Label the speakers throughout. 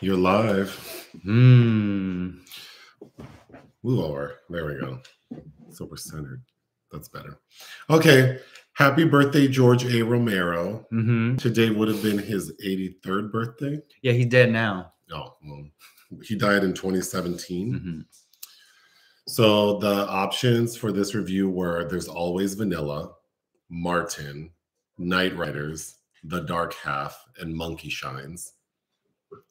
Speaker 1: You're live.
Speaker 2: Hmm.
Speaker 1: Lower. There we go. So we're centered. That's better. Okay. Happy birthday, George A. Romero.
Speaker 2: hmm
Speaker 1: Today would have been his 83rd birthday.
Speaker 2: Yeah, he's dead now.
Speaker 1: Oh, well, he died in 2017.
Speaker 2: hmm
Speaker 1: So the options for this review were There's Always Vanilla, Martin, Knightriders, The Dark Half, and Monkey Shines.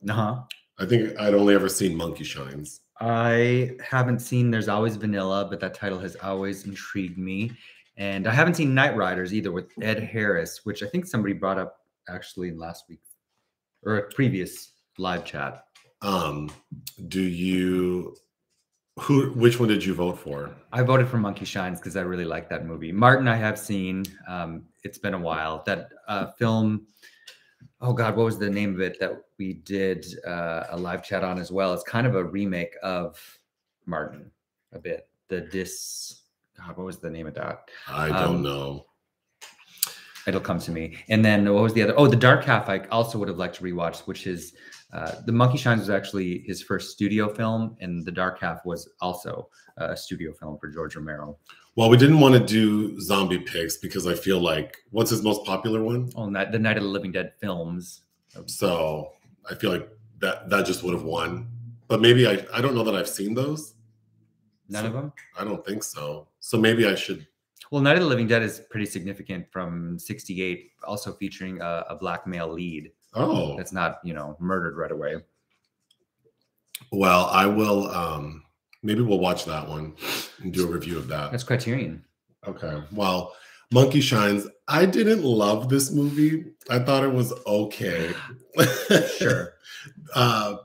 Speaker 2: Uh-huh.
Speaker 1: I think I'd only ever seen Monkey Shines.
Speaker 2: I haven't seen There's Always Vanilla, but that title has always intrigued me. And I haven't seen Knightriders either with Ed Harris, which I think somebody brought up actually last week or a previous live chat.
Speaker 1: Um, do you who which one did you vote for?
Speaker 2: I voted for Monkey Shines because I really like that movie. Martin, I have seen. Um, it's been a while. That uh, film, oh God, what was the name of it that we did uh, a live chat on as well? It's kind of a remake of Martin a bit. The dis, God, what was the name of that?
Speaker 1: I don't
Speaker 2: Um,
Speaker 1: know.
Speaker 2: It'll come to me. And then what was the other? Oh, The Dark Half. I also would have liked to rewatch, which is uh, The Monkey Shines was actually his first studio film, and The Dark Half was also a studio film for George Romero.
Speaker 1: Well, we didn't want to do zombie picks because I feel like what's his most popular one?
Speaker 2: Oh, Night, the Night of the Living Dead films.
Speaker 1: So I feel like that that just would have won. But maybe I I don't know that I've seen those.
Speaker 2: None of them.
Speaker 1: I don't think so. So maybe I should.
Speaker 2: Well, Night of the Living Dead is pretty significant from '68, also featuring a, a black male lead
Speaker 1: Oh,
Speaker 2: that's not, you know, murdered right away.
Speaker 1: well, I will. Um, maybe we'll watch that one and do a review of that.
Speaker 2: That's Criterion.
Speaker 1: Okay. Well, Monkey Shines. I didn't love this movie. I thought it was okay.
Speaker 2: Sure.
Speaker 1: uh,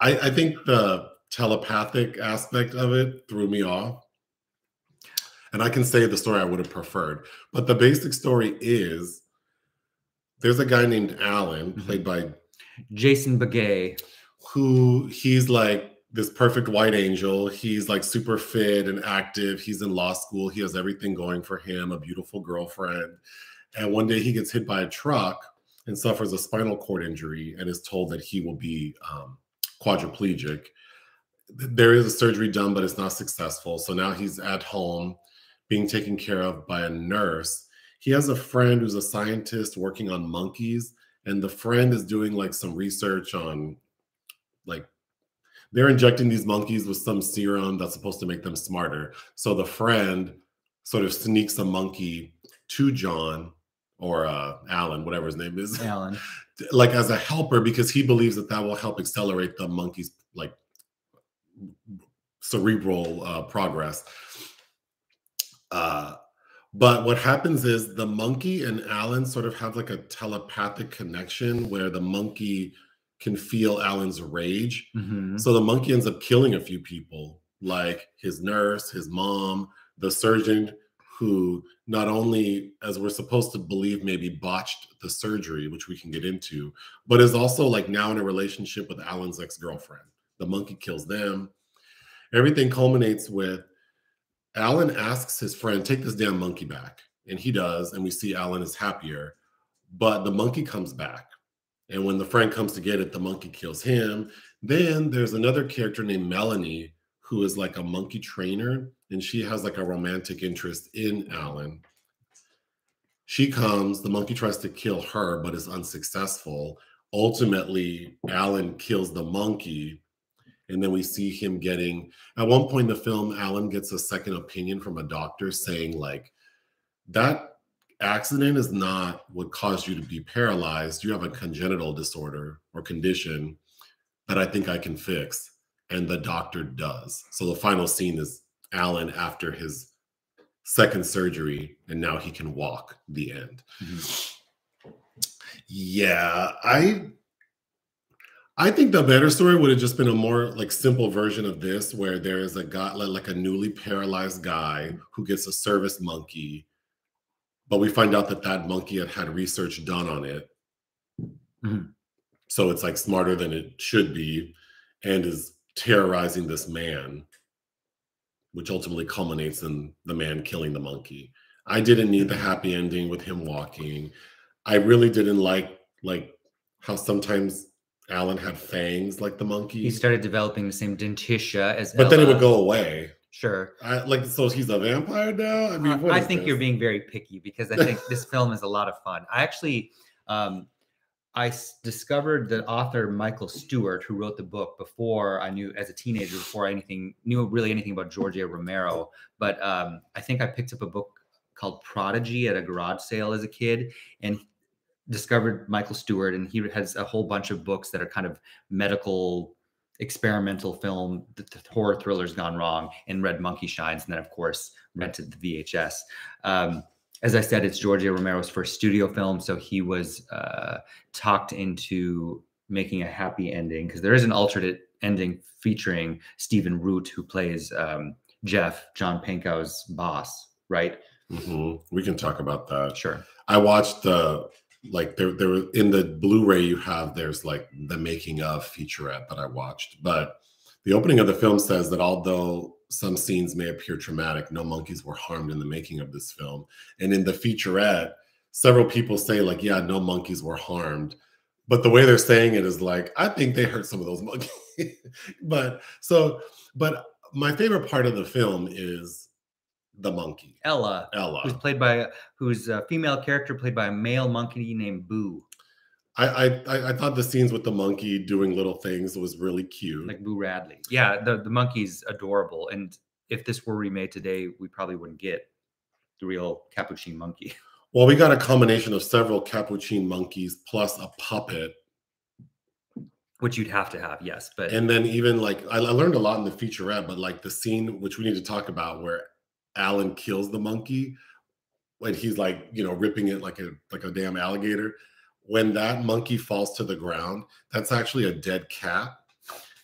Speaker 1: I, I think the telepathic aspect of it threw me off. And I can say the story I would have preferred. But the basic story is there's a guy named Alan,
Speaker 2: Mhm.
Speaker 1: played by
Speaker 2: Jason Beghe.
Speaker 1: who he's like this perfect white angel. He's like super fit and active. He's in law school. He has everything going for him, a beautiful girlfriend. And one day he gets hit by a truck and suffers a spinal cord injury and is told that he will be um, quadriplegic. There is a surgery done, but it's not successful. So now he's at home being taken care of by a nurse. He has a friend who's a scientist working on monkeys, and the friend is doing like some research on like they're injecting these monkeys with some serum that's supposed to make them smarter. So the friend sort of sneaks a monkey to John or uh, Alan, whatever his name is,
Speaker 2: Alan.
Speaker 1: like as a helper because he believes that that will help accelerate the monkey's like cerebral uh, progress. Uh, but what happens is the monkey and Alan sort of have like a telepathic connection where the monkey can feel Alan's rage.
Speaker 2: Mhm.
Speaker 1: So the monkey ends up killing a few people, like his nurse, his mom, the surgeon, who not only, as we're supposed to believe, maybe botched the surgery, which we can get into, but is also like now in a relationship with Alan's ex girlfriend. The monkey kills them. Everything culminates with Alan asks his friend, Take this damn monkey back. And he does. And we see Alan is happier. But the monkey comes back. And when the friend comes to get it, the monkey kills him. Then there's another character named Melanie who is like a monkey trainer and she has like a romantic interest in Alan. She comes, the monkey tries to kill her, but is unsuccessful. Ultimately, Alan kills the monkey. And then we see him getting, at one point in the film, Alan gets a second opinion from a doctor saying, like, that accident is not what caused you to be paralyzed. You have a congenital disorder or condition that I think I can fix. And the doctor does. So the final scene is Alan after his second surgery, and now he can walk. The end.
Speaker 2: Mhm.
Speaker 1: Yeah, I I think the better story would have just been a more like simple version of this, where there is a guy like like a newly paralyzed guy who gets a service monkey, but we find out that that monkey had had research done on it,
Speaker 2: Mhm.
Speaker 1: so it's like smarter than it should be, and is terrorizing this man, which ultimately culminates in the man killing the monkey. I didn't need the happy ending with him walking. I really didn't like like how sometimes Alan had fangs like the monkey.
Speaker 2: He started developing the same dentitia as.
Speaker 1: but then it would go away.
Speaker 2: Sure.
Speaker 1: I, like so, he's a vampire now. I mean,
Speaker 2: Uh,
Speaker 1: what
Speaker 2: I think
Speaker 1: this?
Speaker 2: you're being very picky because I think this film is a lot of fun. I actually, um, I s- discovered the author Michael Stewart, who wrote the book before I knew as a teenager, before I anything knew really anything about George A. Romero. But um, I think I picked up a book called Prodigy at a garage sale as a kid, and discovered Michael Stewart, and he has a whole bunch of books that are kind of medical experimental film the, the horror thrillers gone wrong and red monkey shines and then of course rented the vhs um, as i said it's george a. romero's first studio film so he was uh, talked into making a happy ending because there is an alternate ending featuring stephen root who plays um, jeff john pankow's boss right
Speaker 1: Mhm. We can talk about that.
Speaker 2: sure
Speaker 1: I watched the like there there in the Blu-ray you have there's like the making of featurette that I watched. But the opening of the film says that although some scenes may appear traumatic, no monkeys were harmed in the making of this film. And in the featurette, several people say like, yeah, no monkeys were harmed. But the way they're saying it is like, I think they hurt some of those monkeys. but so, but my favorite part of the film is the monkey,
Speaker 2: ella
Speaker 1: Ella.
Speaker 2: who's played by who's a female character played by a male monkey named boo
Speaker 1: I, I I- thought the scenes with the monkey doing little things was really cute.
Speaker 2: like Boo Radley. Yeah, the the monkey's adorable, and if this were remade today, we probably wouldn't get the real capuchin monkey.
Speaker 1: well, we got a combination of several capuchin monkeys plus a puppet,
Speaker 2: Which you'd have to have, yes. But
Speaker 1: and then even like I, I learned a lot in the featurette, but like the scene which we need to talk about where Alan kills the monkey when he's like you know ripping it like a like a damn alligator. When that monkey falls to the ground, that's actually a dead cat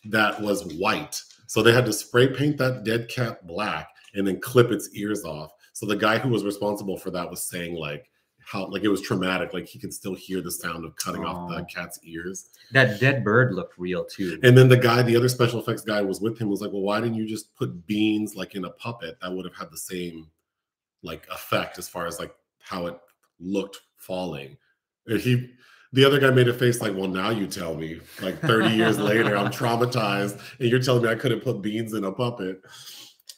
Speaker 1: that was white. So they had to spray paint that dead cat black and then clip its ears off. So the guy who was responsible for that was saying like how like it was traumatic, like he could still hear the sound of cutting off the cat's ears.
Speaker 2: that dead bird looked real too.
Speaker 1: And then the guy, the other special effects guy was with him was like, Well, why didn't you just put beans like in a puppet? That would have had the same like effect as far as like how it looked falling. And he the other guy made a face like, Well, now you tell me, like 30 years later, I'm traumatized, and you're telling me I couldn't put beans in a puppet.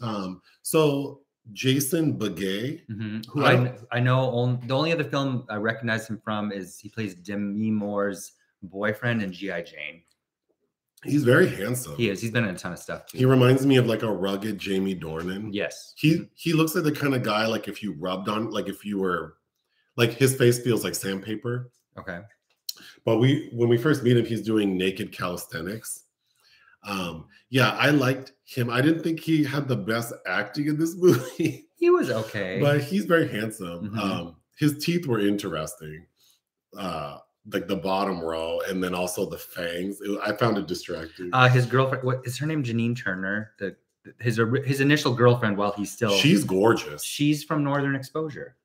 Speaker 1: Um, so Jason Beghe,
Speaker 2: Mhm.
Speaker 1: Who
Speaker 2: Who
Speaker 1: I
Speaker 2: I, I know on, the only other film I recognize him from is he plays Demi Moore's boyfriend in GI Jane.
Speaker 1: he's very handsome.
Speaker 2: He is. He's been in a ton of stuff too.
Speaker 1: He reminds me of like a rugged Jamie Dornan.
Speaker 2: yes.
Speaker 1: He he looks like the kind of guy like if you rubbed on like if you were like his face feels like sandpaper.
Speaker 2: Okay.
Speaker 1: But we when we first meet him, he's doing naked calisthenics. Um, yeah, I liked him. I didn't think he had the best acting in this movie,
Speaker 2: He was okay.
Speaker 1: but he's very handsome.
Speaker 2: Mhm.
Speaker 1: Um, his teeth were interesting. Uh like the bottom row and then also the fangs. It- I found it distracting.
Speaker 2: uh, his girlfriend, what is her name? Janine Turner. The his his initial girlfriend while he's still
Speaker 1: She's gorgeous.
Speaker 2: she's from Northern Exposure.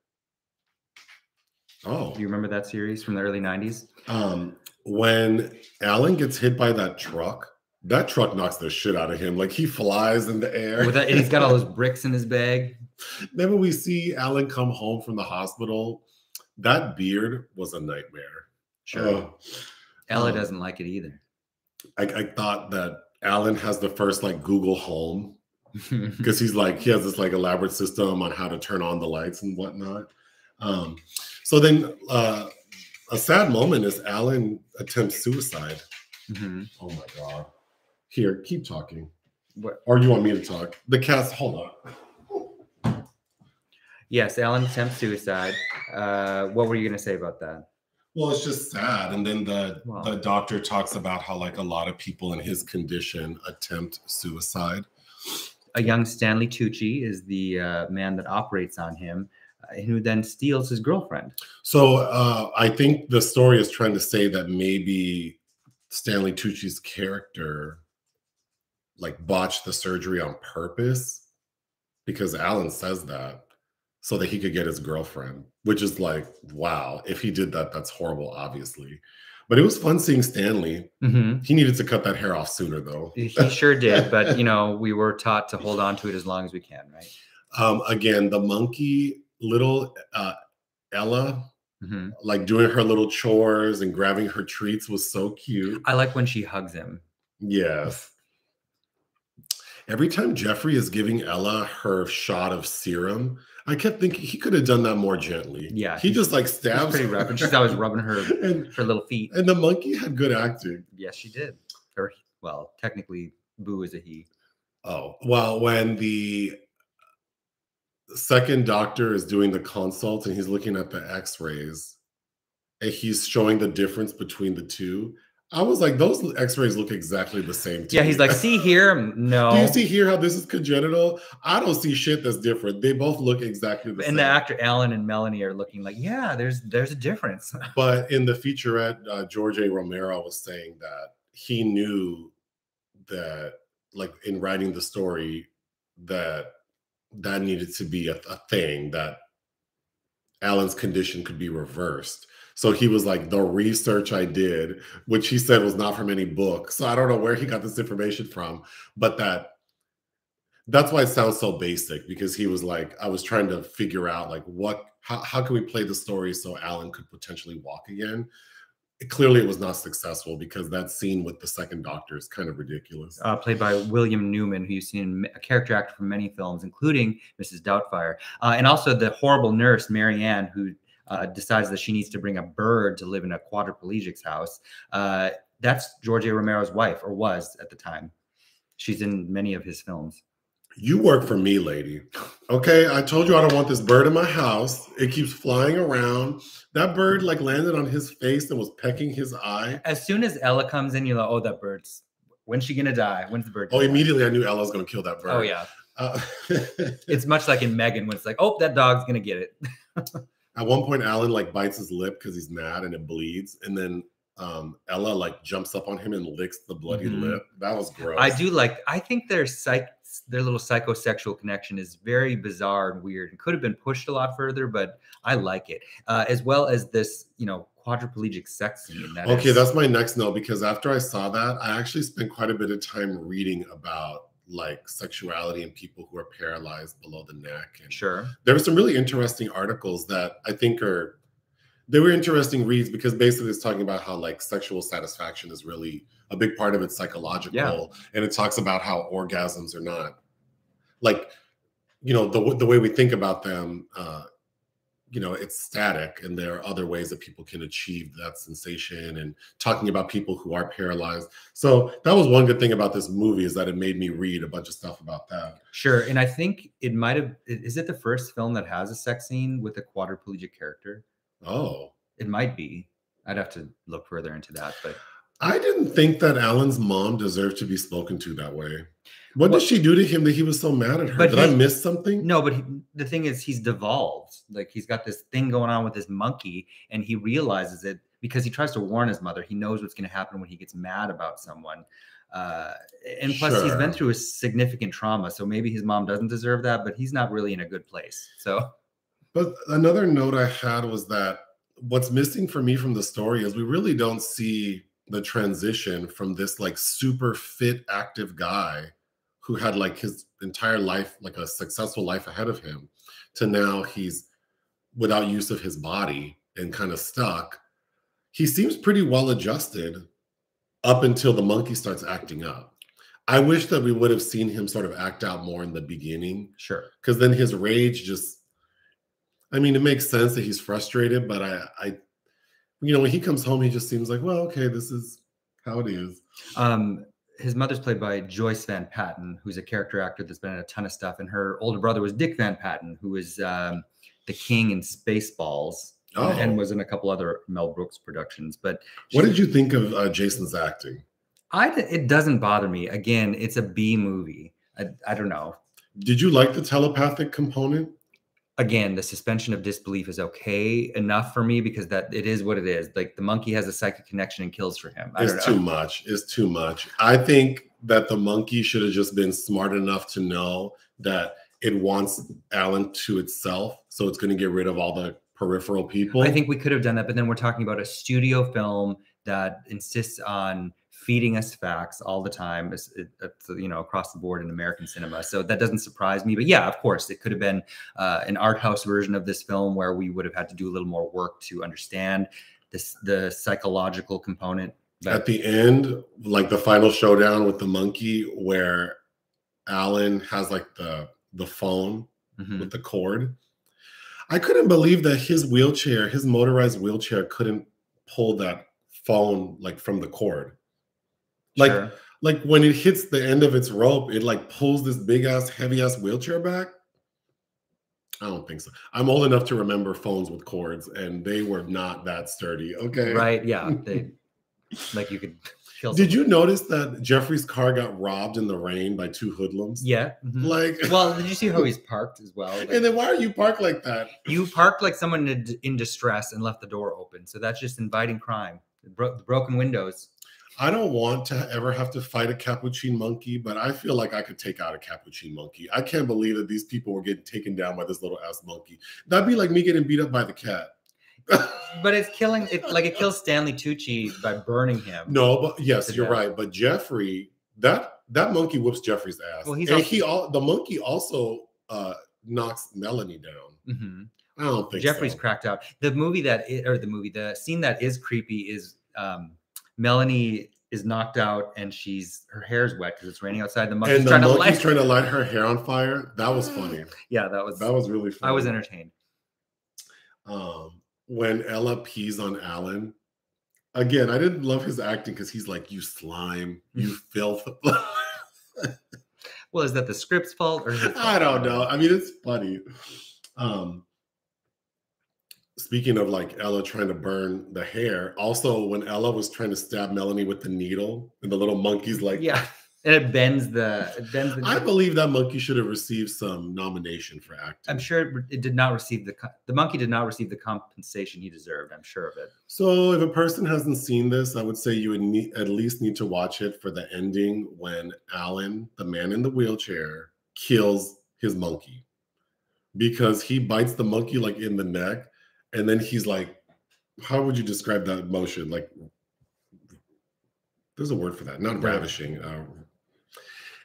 Speaker 1: Oh,
Speaker 2: Do you remember that series from the early '90s?
Speaker 1: um, when Alan gets hit by that truck, that truck knocks the shit out of him. Like he flies in the air.
Speaker 2: With that, he's got all those bricks in his bag.
Speaker 1: then when we see Alan come home from the hospital, that beard was a nightmare. Oh,
Speaker 2: Ella
Speaker 1: um,
Speaker 2: doesn't like it either.
Speaker 1: I, I thought that Alan has the first like Google Home because he's like he has this like elaborate system on how to turn on the lights and whatnot. Um, so then uh, a sad moment is Alan attempts suicide.
Speaker 2: Mhm.
Speaker 1: Oh my god. Here, keep talking.
Speaker 2: What-
Speaker 1: Or you want me to talk? The cast, hold on.
Speaker 2: Yes, Alan attempts suicide. Uh, what were you going to say about that?
Speaker 1: Well, it's just sad. And then the
Speaker 2: Wow.
Speaker 1: the doctor talks about how like a lot of people in his condition attempt suicide.
Speaker 2: A young Stanley Tucci is the uh, man that operates on him, uh, who then steals his girlfriend.
Speaker 1: So uh, I think the story is trying to say that maybe Stanley Tucci's character like botched the surgery on purpose because Alan says that so that he could get his girlfriend, which is like, wow, if he did that, that's horrible, obviously. But it was fun seeing Stanley.
Speaker 2: Mm-hmm.
Speaker 1: He needed to cut that hair off sooner, though.
Speaker 2: He sure did, but you know, we were taught to hold on to it as long as we can, right?
Speaker 1: Um, again, the monkey, little uh, Ella,
Speaker 2: Mhm.
Speaker 1: like doing her little chores and grabbing her treats was so cute.
Speaker 2: I like when she hugs him.
Speaker 1: Yes. Every time Jeffrey is giving Ella her shot of serum, I kept thinking he could have done that more gently.
Speaker 2: Yeah,
Speaker 1: He just like stabs
Speaker 2: pretty rough, and she's always rubbing her
Speaker 1: and
Speaker 2: her little feet.
Speaker 1: and the monkey had good acting.
Speaker 2: Yes, she did. Or well, technically, Boo is a he.
Speaker 1: Oh, well, when the second doctor is doing the consult and he's looking at the x-rays and he's showing the difference between the two, I was like, those x-rays look exactly the same. to
Speaker 2: Yeah, he's
Speaker 1: me.
Speaker 2: like, see here, no.
Speaker 1: Do you see here how this is congenital? I don't see shit that's different. They both look exactly the
Speaker 2: and
Speaker 1: same.
Speaker 2: And the actor Alan and Melanie are looking like, yeah, there's there's a difference.
Speaker 1: But in the featurette, uh, George A. Romero was saying that he knew that, like in writing the story, that that needed to be a, a thing that Alan's condition could be reversed. So he was like, the research I did, which he said was not from any book. So I don't know where he got this information from, but that that's why it sounds so basic because he was like, I was trying to figure out like what how, how can we play the story so Alan could potentially walk again? It, clearly it was not successful because that scene with the second doctor is kind of ridiculous.
Speaker 2: uh, played by William Newman, who you've seen a character actor from many films, including Mrs. Doubtfire, uh, and also the horrible nurse Marianne, who uh, decides that she needs to bring a bird to live in a quadriplegic's house. Uh, that's George A. Romero's wife, or was at the time. She's in many of his films.
Speaker 1: You work for me, lady. Okay, I told you I don't want this bird in my house. It keeps flying around. That bird like landed on his face and was pecking his eye.
Speaker 2: As soon as Ella comes in, you're like, oh, that bird's. When's she gonna die? When's the bird?
Speaker 1: Oh,
Speaker 2: gonna die?"
Speaker 1: immediately I knew Ella's gonna kill that bird.
Speaker 2: Oh yeah,
Speaker 1: Uh,
Speaker 2: it's much like in Megan when it's like, oh, that dog's gonna get it.
Speaker 1: At one point, Alan like bites his lip because he's mad and it bleeds, and then um, Ella like jumps up on him and licks the bloody
Speaker 2: Mhm.
Speaker 1: lip. That was gross.
Speaker 2: I do like. I think their psych, their little psychosexual connection is very bizarre and weird, and could have been pushed a lot further. But I like it, uh, as well as this, you know, quadriplegic sex scene. that
Speaker 1: Okay,
Speaker 2: is-
Speaker 1: that's my next note because after I saw that, I actually spent quite a bit of time reading about like sexuality and people who are paralyzed below the neck. And
Speaker 2: sure.
Speaker 1: there were some really interesting articles that I think are they were interesting reads because basically it's talking about how like sexual satisfaction is really a big part of it psychological
Speaker 2: Yeah.
Speaker 1: and it talks about how orgasms are not like you know the the way we think about them uh you know it's static and there are other ways that people can achieve that sensation and talking about people who are paralyzed so that was one good thing about this movie is that it made me read a bunch of stuff about that
Speaker 2: Sure, and I think it might have. Is it the first film that has a sex scene with a quadriplegic character?
Speaker 1: oh
Speaker 2: It might be. I'd have to look further into that, but
Speaker 1: I didn't think that Alan's mom deserved to be spoken to that way. What did she do to him that he was so mad at her?
Speaker 2: But
Speaker 1: Did I miss something?
Speaker 2: No, but he, the thing is, he's devolved. Like he's got this thing going on with his monkey, and he realizes it because he tries to warn his mother. He knows what's going to happen when he gets mad about someone. Uh, and plus, he's been through a significant trauma, so maybe his mom doesn't deserve that, but he's not really in a good place. So,
Speaker 1: But another note I had was that what's missing for me from the story is we really don't see the transition from this like super fit, active guy who had like his entire life, like a successful life ahead of him, to now he's without use of his body and kind of stuck. He seems pretty well adjusted up until the monkey starts acting up. I wish that we would have seen him sort of act out more in the beginning
Speaker 2: sure.
Speaker 1: because then his rage just i mean it makes sense that he's frustrated but i i you know when he comes home he just seems like well okay this is how it is
Speaker 2: Um, his mother's played by Joyce Van Patten, who's a character actor that's been in a ton of stuff, and her older brother was Dick Van Patten, who was um, the king in Spaceballs.
Speaker 1: Oh.
Speaker 2: And was in a couple other Mel Brooks productions, but
Speaker 1: what did you think of uh, jason's acting
Speaker 2: I it doesn't bother me. Again, it's a B movie. I, I don't know.
Speaker 1: did you like the telepathic component
Speaker 2: Again, the suspension of disbelief is okay enough for me because that it is what it is. Like the monkey has a psychic connection and kills for him. I
Speaker 1: it's too much it's too much i think that the monkey should have just been smart enough to know that it wants alan to itself so it's going to get rid of all the peripheral people
Speaker 2: I think we could have done that, but then we're talking about a studio film that insists on feeding us facts all the time, it's, you know, across the board in American cinema. So that doesn't surprise me. But yeah, of course, it could have been uh, an art house version of this film where we would have had to do a little more work to understand this the psychological component. But
Speaker 1: At the end, like the final showdown with the monkey, where Alan has like the the phone
Speaker 2: Mhm.
Speaker 1: with the cord. I couldn't believe that his wheelchair, his motorized wheelchair, couldn't pull that phone like from the cord. Like,
Speaker 2: Sure.
Speaker 1: like when it hits the end of its rope, it like pulls this big ass, heavy ass wheelchair back. I don't think so. I'm old enough to remember phones with cords, and they were not that sturdy. Okay,
Speaker 2: right? Yeah, they like you could kill.
Speaker 1: Did you notice that Jeffrey's car got robbed in the rain by two hoodlums?
Speaker 2: Yeah. mhm.
Speaker 1: Like,
Speaker 2: Well, did you see how he's parked as well? Like,
Speaker 1: and then why are you parked like that?
Speaker 2: you parked like someone in, in distress and left the door open, so that's just inviting crime. Bro- the broken windows.
Speaker 1: I don't want to ever have to fight a capuchin monkey, but I feel like I could take out a capuchin monkey. I can't believe that these people were getting taken down by this little ass monkey. That'd be like me getting beat up by the cat.
Speaker 2: But it's killing it like it kills Stanley Tucci by burning him.
Speaker 1: no, but yes, you're
Speaker 2: death.
Speaker 1: right. But Jeffrey, that that monkey whoops Jeffrey's ass.
Speaker 2: Well, he's
Speaker 1: and
Speaker 2: also-
Speaker 1: he all the monkey also uh knocks Melanie down.
Speaker 2: Mhm.
Speaker 1: I don't think
Speaker 2: Jeffrey's
Speaker 1: so.
Speaker 2: cracked out. The movie that or the movie, the scene that is creepy is um Melanie is knocked out and she's her hair's wet because it's raining outside. The monkey's
Speaker 1: and the
Speaker 2: trying to light.
Speaker 1: trying to light her hair on fire. That was funny.
Speaker 2: yeah, that was
Speaker 1: That was really funny.
Speaker 2: I was entertained.
Speaker 1: um, when Ella pees on Alan. Again, I didn't love his acting because he's like, "You slime, you filth."
Speaker 2: Well, is that the script's fault or it
Speaker 1: I don't know. I mean, it's funny. Um, speaking of like Ella trying to burn the hair, also when Ella was trying to stab Melanie with the needle, and the little monkey's like,
Speaker 2: Yeah. And it bends the it bends the
Speaker 1: I believe that monkey should have received some nomination for acting.
Speaker 2: I'm sure it, it did not receive the the monkey did not receive the compensation he deserved. I'm sure of it.
Speaker 1: So, if a person hasn't seen this, I would say you would need, at least need to watch it for the ending when Alan, the man in the wheelchair, kills his monkey because he bites the monkey like in the neck, and then he's like, "How would you describe that motion?" Like, there's a word for that, not ravishing. Uh,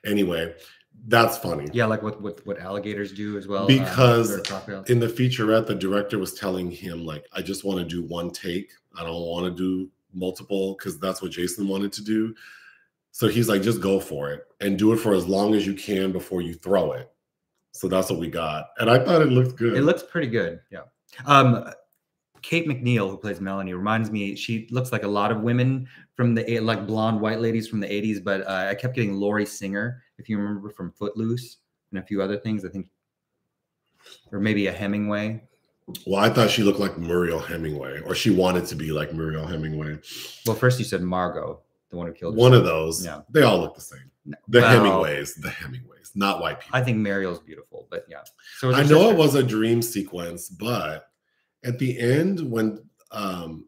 Speaker 1: anyway, that's funny.
Speaker 2: Yeah, like what what what alligators do as well. uh,
Speaker 1: Because
Speaker 2: crocodiles.
Speaker 1: in the featurette, the director was telling him, like, I just want to do one take. I don't want to do multiple because that's what Jason wanted to do. So he's like, just go for it and do it for as long as you can before you throw it. So that's what we got. And I thought it looked good.
Speaker 2: It looks pretty good. Yeah. Um, Kate McNeil, who plays Melanie, reminds me. She looks like a lot of women from the like blonde white ladies from the '80s. But uh, I kept getting Lori Singer, if you remember from Footloose and a few other things. I think, or maybe a Hemingway.
Speaker 1: well, I thought she looked like Mariel Hemingway, or she wanted to be like Mariel Hemingway.
Speaker 2: Well, first you said Margot, the one who killed.
Speaker 1: One of those.
Speaker 2: Yeah.
Speaker 1: They all look the same.
Speaker 2: No,
Speaker 1: The
Speaker 2: well,
Speaker 1: Hemingways, the Hemingways, not white people.
Speaker 2: I think Mariel's beautiful, but yeah. So
Speaker 1: I know it was a dream sequence, but at the end, when um,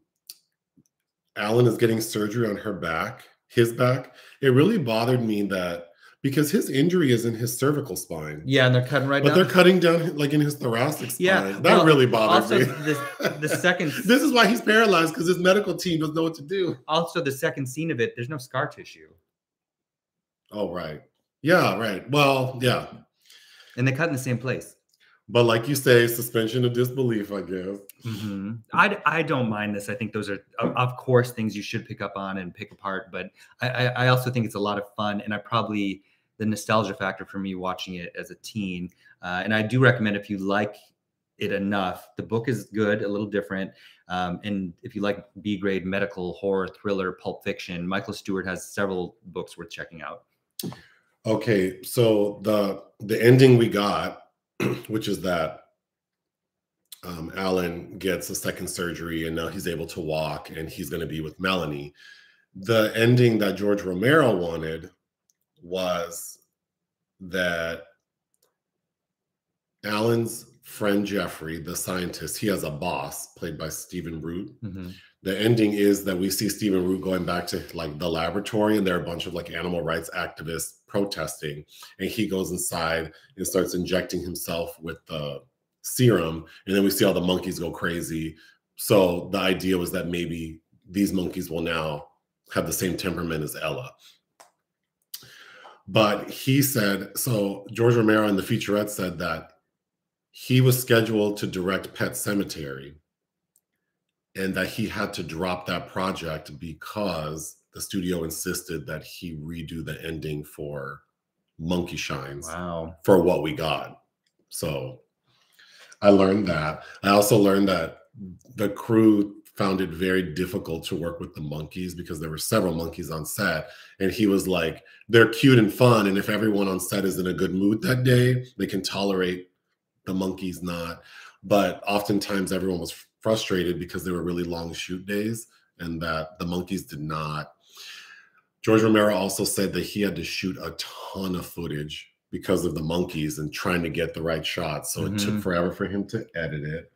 Speaker 1: Alan is getting surgery on her back, his back, it really bothered me that because his injury is in his cervical spine,
Speaker 2: Yeah, and they're cutting right
Speaker 1: but
Speaker 2: down.
Speaker 1: they're cutting down like in his thoracic spine.
Speaker 2: Yeah,
Speaker 1: that
Speaker 2: well,
Speaker 1: really bothered
Speaker 2: also
Speaker 1: me.
Speaker 2: the- the second-
Speaker 1: this is why he's paralyzed because his medical team doesn't know what to do.
Speaker 2: also the second scene of it. There's no scar tissue,
Speaker 1: Oh, right. Yeah, right. Well, yeah.
Speaker 2: and they cut in the same place.
Speaker 1: But like you say, suspension of disbelief, I guess.
Speaker 2: Mhm. I, I don't mind this. I think those are, of course, things you should pick up on and pick apart. But I, I, I also think it's a lot of fun. And I probably, the nostalgia factor for me watching it as a teen. Uh, and I do recommend if you like it enough, the book is good, a little different. Um, and if you like B grade medical horror, thriller, pulp fiction, Michael Stewart has several books worth checking out.
Speaker 1: Okay, so the the ending we got, which is that um, Alan gets a second surgery and now he's able to walk and he's going to be with Melanie. The ending that George Romero wanted was that Alan's friend Jeffrey, the scientist, he has a boss played by Stephen Root
Speaker 2: Mhm.
Speaker 1: the ending is that we see Stephen Root going back to like the laboratory, and there are a bunch of like animal rights activists protesting, and he goes inside and starts injecting himself with the serum, and then we see all the monkeys go crazy. So the idea was that maybe these monkeys will now have the same temperament as Ella. But he said so. George Romero in the featurette said that he was scheduled to direct Pet Sematary and that he had to drop that project because the studio insisted that he redo the ending for Monkey Shines
Speaker 2: Wow.
Speaker 1: for what we got. So I learned that. I also learned that the crew found it very difficult to work with the monkeys because there were several monkeys on set. And he was like, they're cute and fun. And if everyone on set is in a good mood that day, they can tolerate the monkeys not. But oftentimes everyone was frustrated because they were really long shoot days and that the monkeys did not. George Romero also said that he had to shoot a ton of footage because of the monkeys and trying to get the right shots. So it took
Speaker 2: Mhm.
Speaker 1: forever for him to edit it.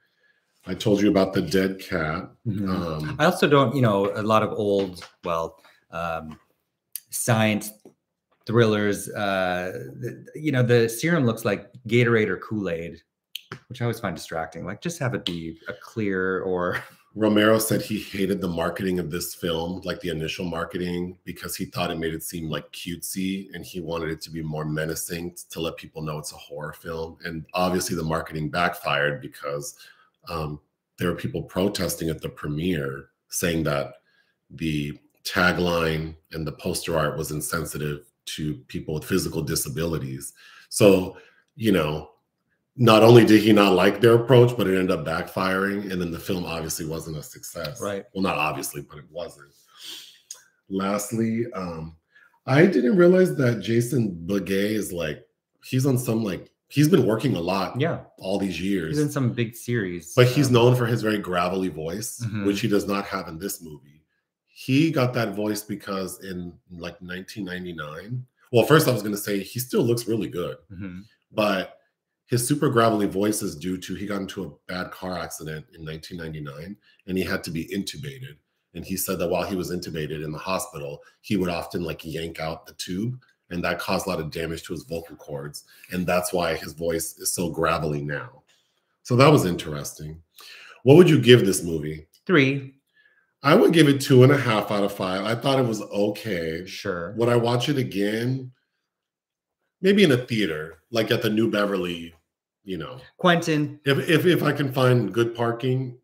Speaker 1: I told you about the dead cat.
Speaker 2: Mhm.
Speaker 1: Um,
Speaker 2: I also don't, you know, a lot of old, well, um, science thrillers. Uh, th- you know, the serum looks like Gatorade or Kool Aid, which I always find distracting. Like, just have it be a clear or
Speaker 1: Romero said he hated the marketing of this film, like the initial marketing, because he thought it made it seem like cutesy and he wanted it to be more menacing to let people know it's a horror film. And obviously, the marketing backfired because um, there were people protesting at the premiere saying that the tagline and the poster art was insensitive to people with physical disabilities. So, you know, not only did he not like their approach, but it ended up backfiring. And then the film obviously wasn't a success.
Speaker 2: Right.
Speaker 1: Well, not obviously, but it wasn't. Lastly, um, I didn't realize that Jason Beghe is like, he's on some like, he's been working a lot
Speaker 2: yeah,
Speaker 1: all these years.
Speaker 2: he's in some big series.
Speaker 1: But he's
Speaker 2: um,
Speaker 1: known for his very gravelly voice,
Speaker 2: Mhm.
Speaker 1: which he does not have in this movie. He got that voice because in like 1999, well, first I was going to say he still looks really good,
Speaker 2: mhm.
Speaker 1: but his super gravelly voice is due to he got into a bad car accident in 1999 and he had to be intubated. And he said that while he was intubated in the hospital, he would often like yank out the tube and that caused a lot of damage to his vocal cords. And that's why his voice is so gravelly now. So that was interesting. What would you give this movie?
Speaker 2: three,
Speaker 1: I would give it two and a half out of five. I thought it was okay.
Speaker 2: sure.
Speaker 1: Would I watch it again? Maybe in a theater, like at the New Beverly, you know.
Speaker 2: Quentin,
Speaker 1: If if if I can find good parking,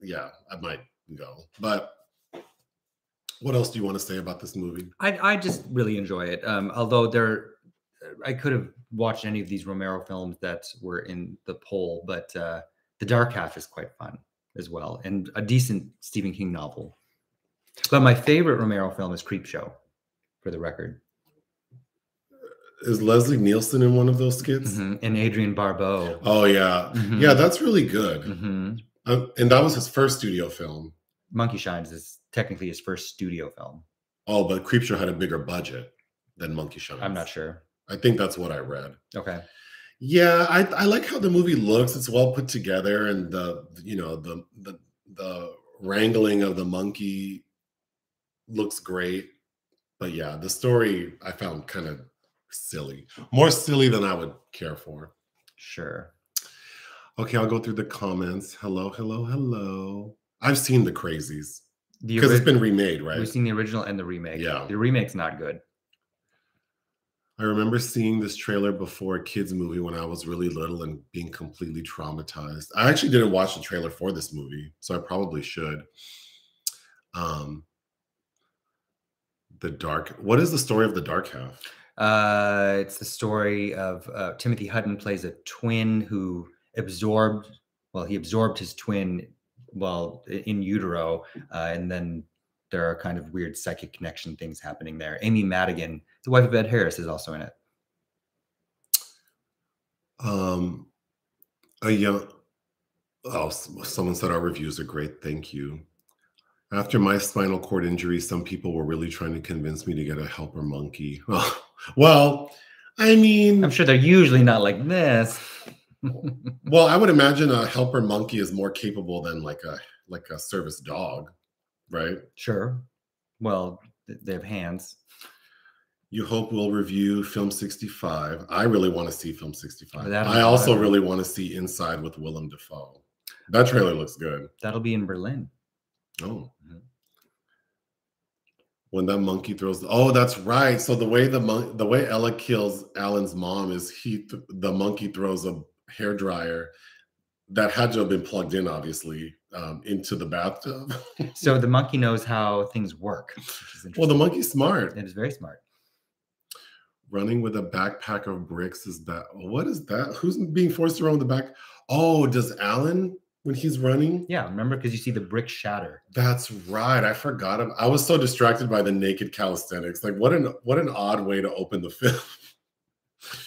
Speaker 1: yeah, I might go. But what else do you want to say about this movie?
Speaker 2: I I just really enjoy it. Um, although there, I could have watched any of these Romero films that were in the poll, but uh, The Dark Half is quite fun as well, and a decent Stephen King novel. But my favorite Romero film is Creepshow, for the record,
Speaker 1: Is Leslie Nielsen in one of those skits?
Speaker 2: Mhm. and Adrienne Barbeau.
Speaker 1: Oh yeah,
Speaker 2: Mhm.
Speaker 1: yeah, that's really good.
Speaker 2: Mhm.
Speaker 1: Uh, and that was his first studio film.
Speaker 2: Monkey Shines is technically his first studio film.
Speaker 1: Oh, but Creepshow had a bigger budget than Monkey Shines.
Speaker 2: I'm not sure.
Speaker 1: I think that's what I read.
Speaker 2: Okay.
Speaker 1: Yeah, I, I like how the movie looks. It's well put together, and the you know the the the wrangling of the monkey looks great. But yeah, the story I found kind of silly, more silly than I would care for.
Speaker 2: Sure.
Speaker 1: Okay, I'll go through the comments. Hello, hello, hello. I've seen the Crazies because it's been remade, right?
Speaker 2: We've seen the original and the remake.
Speaker 1: Yeah.
Speaker 2: The remake's not good.
Speaker 1: I remember seeing this trailer before a kids movie when I was really little and being completely traumatized. I actually didn't watch the trailer for this movie, so I probably should. Um, the dark. What is the story of the dark half?
Speaker 2: Uh, it's the story of uh, Timothy Hutton plays a twin who absorbed, well, he absorbed his twin i- in utero, uh, and then there are kind of weird psychic connection things happening there. Amy Madigan, the wife of Ed Harris, is also in it.
Speaker 1: Um, a young. Oh, someone said our reviews are great. Thank you. After my spinal cord injury, some people were really trying to convince me to get a helper monkey. well, I mean,
Speaker 2: I'm sure they're usually not like this.
Speaker 1: Well, I would imagine a helper monkey is more capable than like a like a service dog, right?
Speaker 2: sure. Well, they have hands.
Speaker 1: You hope we'll review film 65. I really want to see film 65.
Speaker 2: That'll
Speaker 1: I also really want to see Inside with Willem Dafoe. That trailer looks good.
Speaker 2: That'll be in Berlin.
Speaker 1: Oh.
Speaker 2: Mhm.
Speaker 1: When that monkey throws. Oh, that's right. So the way the mon- the way Ella kills Alan's mom is he th- the monkey throws a hair dryer that had to have been plugged in, obviously, um, into the bathtub.
Speaker 2: So the monkey knows how things work.
Speaker 1: Well, the monkey's smart.
Speaker 2: It is very smart.
Speaker 1: Running with a backpack of bricks is that. What is that? Who's being forced to run with the back? Oh, does Alan when he's running?
Speaker 2: Yeah, remember because you see the brick shatter.
Speaker 1: That's right. I forgot him. I was so distracted by the naked calisthenics. Like, what an what an odd way to open the film.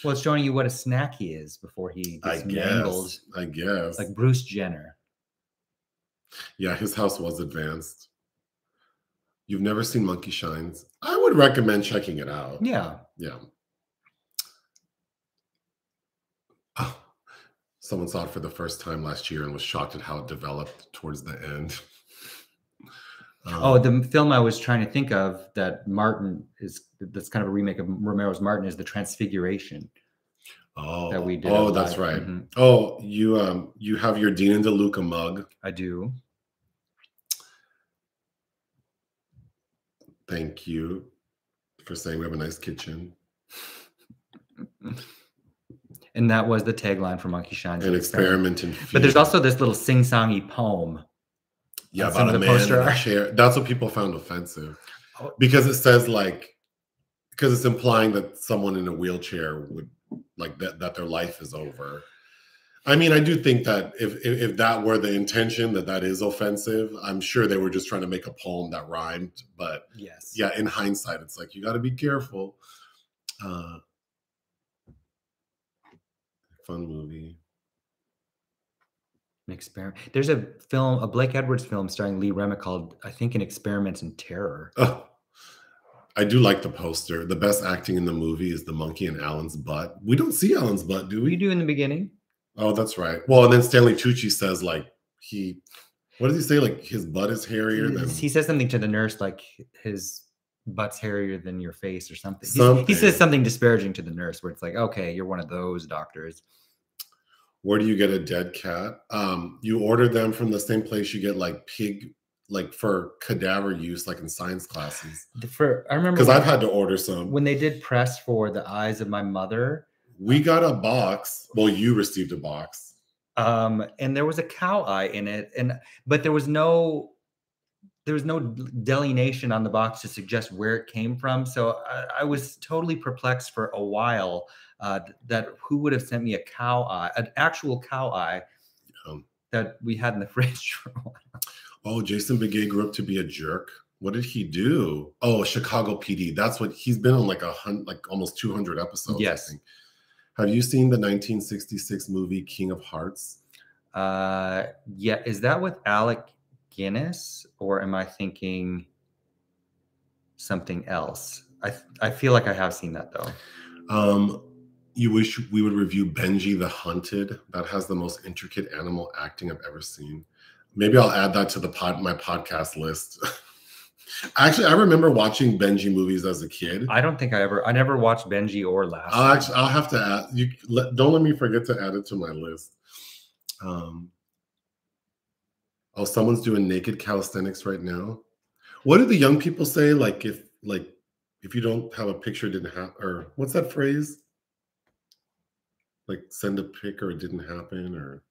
Speaker 2: Well, it's showing you what a snack he is before he
Speaker 1: I
Speaker 2: gets mangled.
Speaker 1: I guess.
Speaker 2: like Bruce Jenner.
Speaker 1: yeah, his house was advanced. You've never seen Monkey Shines? I would recommend checking it out.
Speaker 2: Yeah,
Speaker 1: Yeah. Someone saw it for the first time last year and was shocked at how it developed towards the end.
Speaker 2: Oh,
Speaker 1: Um,
Speaker 2: the film I was trying to think of that Martin is that's kind of a remake of Romero's Martin is the Transfiguration
Speaker 1: oh,
Speaker 2: that we did.
Speaker 1: Oh, that's
Speaker 2: live.
Speaker 1: right.
Speaker 2: Mhm.
Speaker 1: Oh, you um you have your Dean and DeLuca mug.
Speaker 2: I do.
Speaker 1: Thank you for saying we have a nice kitchen.
Speaker 2: And that was the tagline for Monkey Shines.
Speaker 1: An experiment in
Speaker 2: But there's also this little sing-songy poem.
Speaker 1: yeah
Speaker 2: on
Speaker 1: about a
Speaker 2: the
Speaker 1: man
Speaker 2: poster
Speaker 1: in a chair. That's what people found offensive
Speaker 2: Oh.
Speaker 1: because it says like because it's implying that someone in a wheelchair would like that that their life is over. I mean, I do think that if, if if that were the intention, that that is offensive. I'm sure they were just trying to make a poem that rhymed, but
Speaker 2: Yes.
Speaker 1: yeah, in hindsight, it's like you got to be careful. Uh, fun movie.
Speaker 2: An experiment. There's a film, a Blake Edwards film starring Lee Remick called, I think, An Experiment in Terror.
Speaker 1: Oh, I do like the poster. The best acting in the movie is the monkey and Alan's butt. We don't see Alan's butt, do
Speaker 2: you
Speaker 1: we?
Speaker 2: do in the beginning?
Speaker 1: Oh, that's right. Well, and then Stanley Tucci says like he, what does he say? Like his butt is hairier than.
Speaker 2: He says something to the nurse like his butt's hairier than your face or something.
Speaker 1: Something.
Speaker 2: He says something disparaging to the nurse where it's like, okay, you're one of those doctors.
Speaker 1: Where do you get a dead cat? Um, you order them from the same place you get like pig, like for cadaver use, like in science classes.
Speaker 2: For I remember
Speaker 1: Because I've had to order some.
Speaker 2: when they did press for the eyes of my mother,
Speaker 1: We got a box. Well, you received a box.
Speaker 2: um, and there was a cow eye in it, and but there was no there was no delineation on the box to suggest where it came from. So I, I was totally perplexed for a while uh, that who would have sent me a cow eye, an actual cow eye
Speaker 1: Um,
Speaker 2: that we had in the fridge. for a while.
Speaker 1: oh, Jason Beghe grew up to be a jerk. What did he do? Oh, Chicago PD. That's what he's been on like a hundred, like almost 200 episodes. I
Speaker 2: Yes.
Speaker 1: think. Have you seen the 1966 movie King of Hearts?
Speaker 2: Uh, yeah, is that with Alec Guinness, or am I thinking something else? I th- I feel like I have seen that though.
Speaker 1: Um, you wish we would review Benji the Hunted. That has the most intricate animal acting I've ever seen. Maybe I'll add that to the pod my podcast list. actually, I remember watching Benji movies as a kid.
Speaker 2: I don't think I ever I never watched Benji or Last.
Speaker 1: I'll actually I'll have to add you let, don't let me forget to add it to my list. Um oh someone's doing naked calisthenics right now. What do the young people say? Like if like if you don't have a picture, didn't happen or what's that phrase? Like send a pic or it didn't happen, or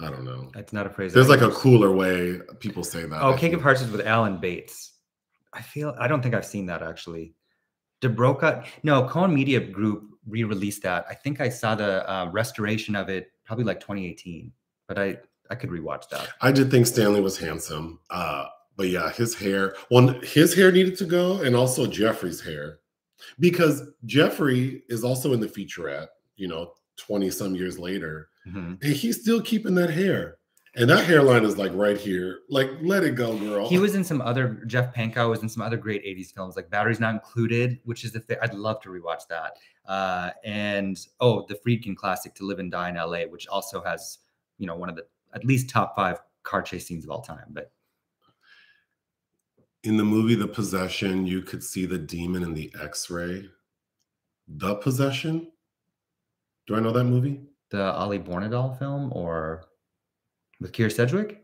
Speaker 1: I don't know.
Speaker 2: That's not a phrase.
Speaker 1: There's like a cooler way people say that.
Speaker 2: Oh,
Speaker 1: I
Speaker 2: King of. Hearts is with Alan Bates. I feel I don't think I've seen that actually. de Broca, no, Cohen Media Group re-released that. I think I saw the uh, restoration of it probably like 2018, but I I could rewatch that.
Speaker 1: I did think Stanley was handsome. Uh, but yeah, his hair, well, his hair needed to go, and also Jeffrey's hair. Because Jeffrey is also in the featurette, you know, 20 some years later,
Speaker 2: Mhm.
Speaker 1: and he's still keeping that hair. And that hairline is like right here. Like, let it go, girl.
Speaker 2: He was in some other Jeff Pankow was in some other great 80s films like Batteries Not Included, which is the fa- I'd love to rewatch that. Uh, and oh, the Friedkin classic To Live and Die in LA, which also has, you know, one of the at least top five car chase scenes of all time. But
Speaker 1: in the movie The Possession, you could see the demon in the X-ray. The Possession? Do I know that movie?
Speaker 2: the Ole Bornedal film or with Kyra Sedgwick?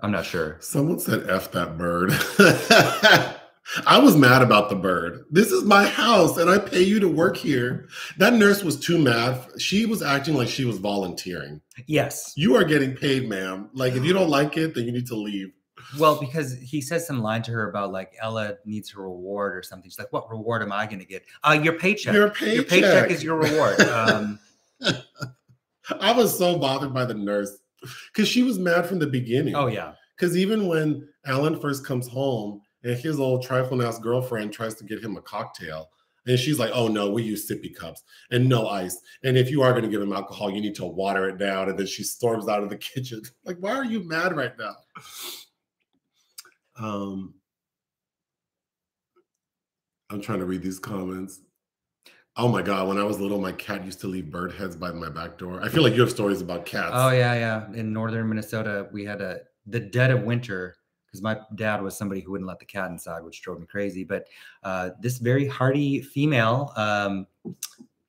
Speaker 2: I'm not sure.
Speaker 1: Someone said F that bird. I was mad about the bird. This is my house and I pay you to work here. That nurse was too mad. She was acting like she was volunteering.
Speaker 2: Yes.
Speaker 1: You are getting paid, ma'am. Like if you don't like it, then you need to leave.
Speaker 2: Well, because he says some line to her about like Ella needs her reward or something. She's like, "What reward am I going to get? Uh, your paycheck.
Speaker 1: Your paycheck.
Speaker 2: Your paycheck is your reward." Um,
Speaker 1: I was so bothered by the nurse because she was mad from the beginning.
Speaker 2: oh yeah.
Speaker 1: Because even when Alan first comes home and his old trifling ass girlfriend tries to get him a cocktail, and she's like, "Oh no, we use sippy cups and no ice. And if you are going to give him alcohol, you need to water it down." And then she storms out of the kitchen. Like, why are you mad right now? Um, I'm trying to read these comments. Oh my god! When I was little, my cat used to leave bird heads by my back door. I feel like you have stories about cats.
Speaker 2: Oh yeah, yeah. In northern Minnesota, we had a the dead of winter because my dad was somebody who wouldn't let the cat inside, which drove me crazy. But uh, this very hardy female um,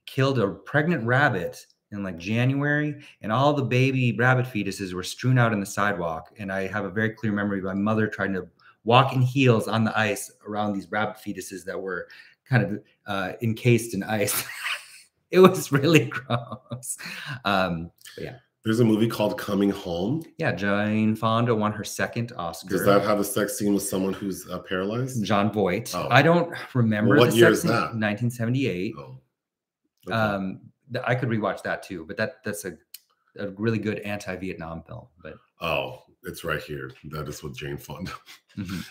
Speaker 2: killed a pregnant rabbit in like January, and all the baby rabbit fetuses were strewn out in the sidewalk. And I have a very clear memory of my mother trying to walk in heels on the ice around these rabbit fetuses that were kind of uh, encased in ice. it was really gross. Um, yeah.
Speaker 1: There's a movie called Coming Home.
Speaker 2: Yeah, Jane Fonda won her second Oscar.
Speaker 1: Does that have a sex scene with someone who's uh, paralyzed?
Speaker 2: Jon Voight.
Speaker 1: Oh.
Speaker 2: I don't remember
Speaker 1: Well, what
Speaker 2: the
Speaker 1: year
Speaker 2: sex
Speaker 1: is that?
Speaker 2: 1978.
Speaker 1: Oh. Okay.
Speaker 2: Um, I could rewatch that too, but that that's a, a really good anti-Vietnam film. But
Speaker 1: oh, it's right here. That is with Jane Fonda.
Speaker 2: mhm.
Speaker 1: Both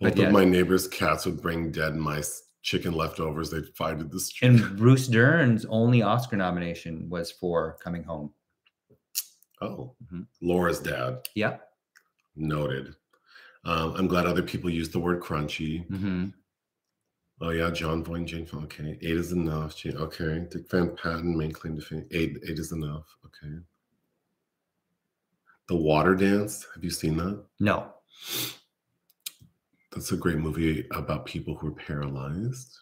Speaker 2: But yeah.
Speaker 1: of my neighbors' cats would bring dead mice, chicken leftovers. They'd find in the street.
Speaker 2: and Bruce Dern's only Oscar nomination was for Coming Home.
Speaker 1: oh,
Speaker 2: Mhm.
Speaker 1: Laura's dad.
Speaker 2: Yeah.
Speaker 1: Noted. Um, I'm glad other people use the word crunchy.
Speaker 2: hmm
Speaker 1: Oh yeah, John Boyne, Jane Fonda. Okay, eight is enough. Jane, okay, Dick Van Patten, main claim to fame. Eight, eight is enough. Okay. The Water Dance. Have you seen that?
Speaker 2: No.
Speaker 1: That's a great movie about people who are paralyzed.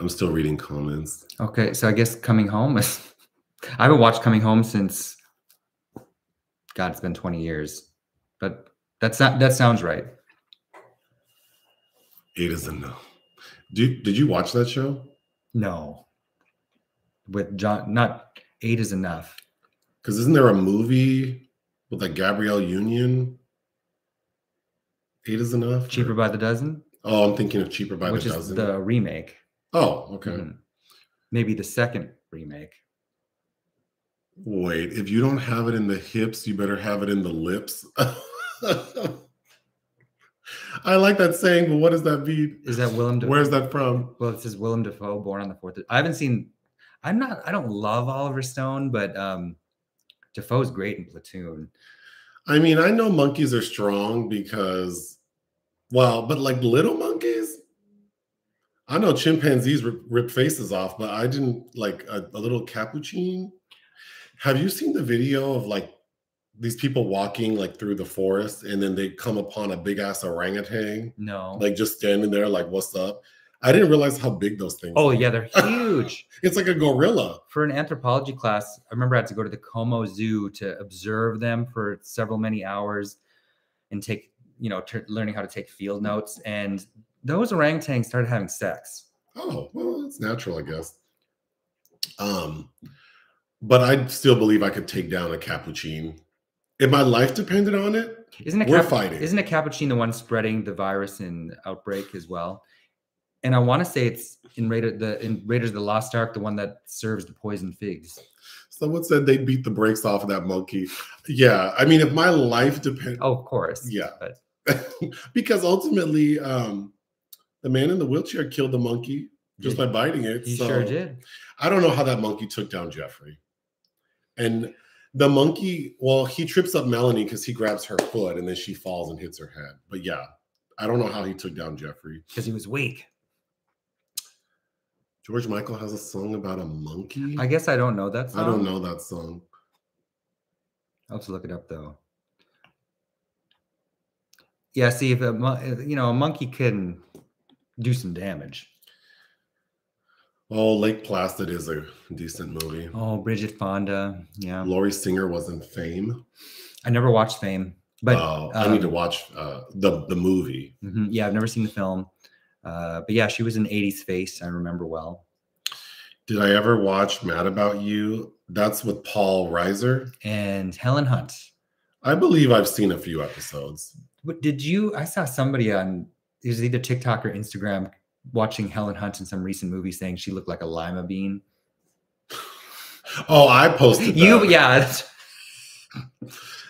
Speaker 1: I'm still reading comments.
Speaker 2: Okay, so I guess Coming Home is. I haven't watched Coming Home since. God, it's been 20 years, but that's not that sounds right.
Speaker 1: Eight is enough. Did did you watch that show?
Speaker 2: No. With John, not eight is enough.
Speaker 1: Because isn't there a movie with like Gabrielle Union? Eight is enough.
Speaker 2: Cheaper by the dozen,
Speaker 1: Oh, I'm thinking of cheaper by
Speaker 2: which
Speaker 1: the
Speaker 2: is
Speaker 1: dozen.
Speaker 2: the remake.
Speaker 1: Oh, okay.
Speaker 2: Mhm. Maybe the second remake.
Speaker 1: Wait, if you don't have it in the hips, you better have it in the lips. I like that saying, but what does that mean?
Speaker 2: Is that Willem Dafoe?
Speaker 1: Where's that from?
Speaker 2: Well, it says Willem Dafoe, born on the fourth. I haven't seen. I'm not. I don't love Oliver Stone, but um, Dafoe's great in Platoon.
Speaker 1: I mean, I know monkeys are strong because, well, but like little monkeys, I know chimpanzees rip, rip faces off, but I didn't like a, a little capuchin. Have you seen the video of like these people walking like through the forest and then they come upon a big ass orangutan,
Speaker 2: No.
Speaker 1: like just standing there, like, what's up? I didn't realize how big those things
Speaker 2: oh
Speaker 1: are.
Speaker 2: yeah, they're huge.
Speaker 1: It's like a gorilla.
Speaker 2: For an anthropology class, I remember I had to go to the Como Zoo to observe them for several many hours and take, you know, t- learning how to take field notes. And those orangutans started having sex.
Speaker 1: Oh, well, it's natural, I guess. Um, but I still believe I could take down a capuchin. If my life depended on it,
Speaker 2: Isn't a
Speaker 1: We're
Speaker 2: cap-
Speaker 1: fighting.
Speaker 2: Isn't a capuchin the one spreading the virus in outbreak as well? And I want to say it's in Raider the in Raiders of the Lost Ark, the one that serves the poisoned figs.
Speaker 1: someone said they beat the brakes off of that monkey. Yeah, I mean, if my life depends,
Speaker 2: Oh, of course.
Speaker 1: Yeah.
Speaker 2: But
Speaker 1: because ultimately, um, the man in the wheelchair killed the monkey just by biting it.
Speaker 2: he
Speaker 1: so
Speaker 2: sure did.
Speaker 1: I don't know how that monkey took down Geoffrey. And the monkey, well, he trips up Melanie because he grabs her foot and then she falls and hits her head. But yeah, I don't know how he took down Geoffrey.
Speaker 2: Because he was weak.
Speaker 1: George Michael has a song about a monkey.
Speaker 2: I guess I don't know that song.
Speaker 1: I don't know that song.
Speaker 2: I'll have to look it up though. Yeah, see if a you know a monkey can do some damage.
Speaker 1: Oh, Lake Placid is a decent movie.
Speaker 2: Oh, Bridget Fonda. Yeah,
Speaker 1: Lori Singer was in Fame.
Speaker 2: I never watched Fame. But
Speaker 1: oh, I need to watch uh, the the movie.
Speaker 2: mhm, yeah, I've never seen the film. Uh, but yeah, she was an 80s face. I remember well.
Speaker 1: Did I ever watch Mad About You? That's with Paul Reiser.
Speaker 2: And Helen Hunt.
Speaker 1: I believe I've seen a few episodes.
Speaker 2: What did you? I saw somebody on it was either TikTok or Instagram watching Helen Hunt in some recent movie saying she looked like a lima bean.
Speaker 1: Oh, I posted
Speaker 2: You, yeah.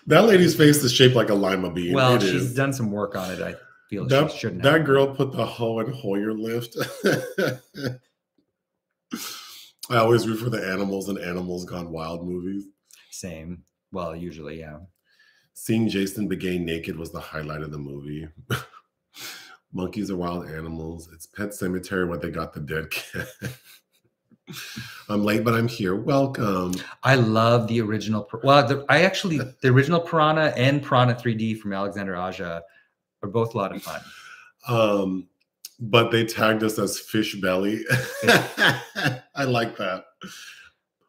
Speaker 1: That lady's face is shaped like a lima bean.
Speaker 2: Well,
Speaker 1: It
Speaker 2: she's
Speaker 1: is.
Speaker 2: done some work on it. I feel
Speaker 1: That,
Speaker 2: shouldn't.
Speaker 1: that girl put the hoe and Hoyer lift. I always root for the animals and animals gone wild movies.
Speaker 2: Same. Well, usually, yeah.
Speaker 1: Seeing Jason Beghe naked was the highlight of the movie. Monkeys are wild animals. It's Pet Sematary where they got the dead cat. I'm late, but I'm here. Welcome.
Speaker 2: I love the original. Well, the, I actually the original Piranha and Piranha 3D from Alexandre Aja are both a lot of fun.
Speaker 1: Um, but they tagged us as fish belly. I like that.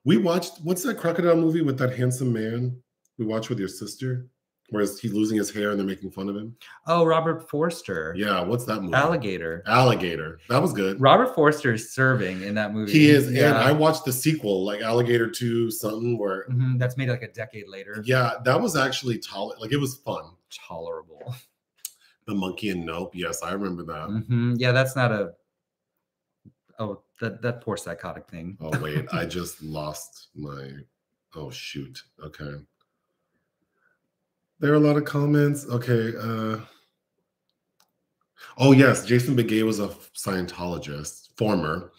Speaker 1: We watched what's that crocodile movie with that handsome man we watched with your sister, where he's losing his hair and they're making fun of him.
Speaker 2: Oh, Robert Forster,
Speaker 1: Yeah, what's that movie?
Speaker 2: Alligator.
Speaker 1: Alligator. That was good.
Speaker 2: Robert Forster is serving in that movie.
Speaker 1: He is, and
Speaker 2: Yeah.
Speaker 1: I watched the sequel, like Alligator Two, something where,
Speaker 2: Mhm, that's made like a decade later.
Speaker 1: yeah, that was actually tol- like it was fun.
Speaker 2: Tolerable.
Speaker 1: The monkey and Nope. Yes, I remember that.
Speaker 2: Mhm, Yeah, that's not a. Oh, that that poor psychotic thing.
Speaker 1: Oh wait, I just lost my. Oh shoot. Okay. There are a lot of comments. Okay. uh Oh yes, Jason Beghe was a Scientologist, former.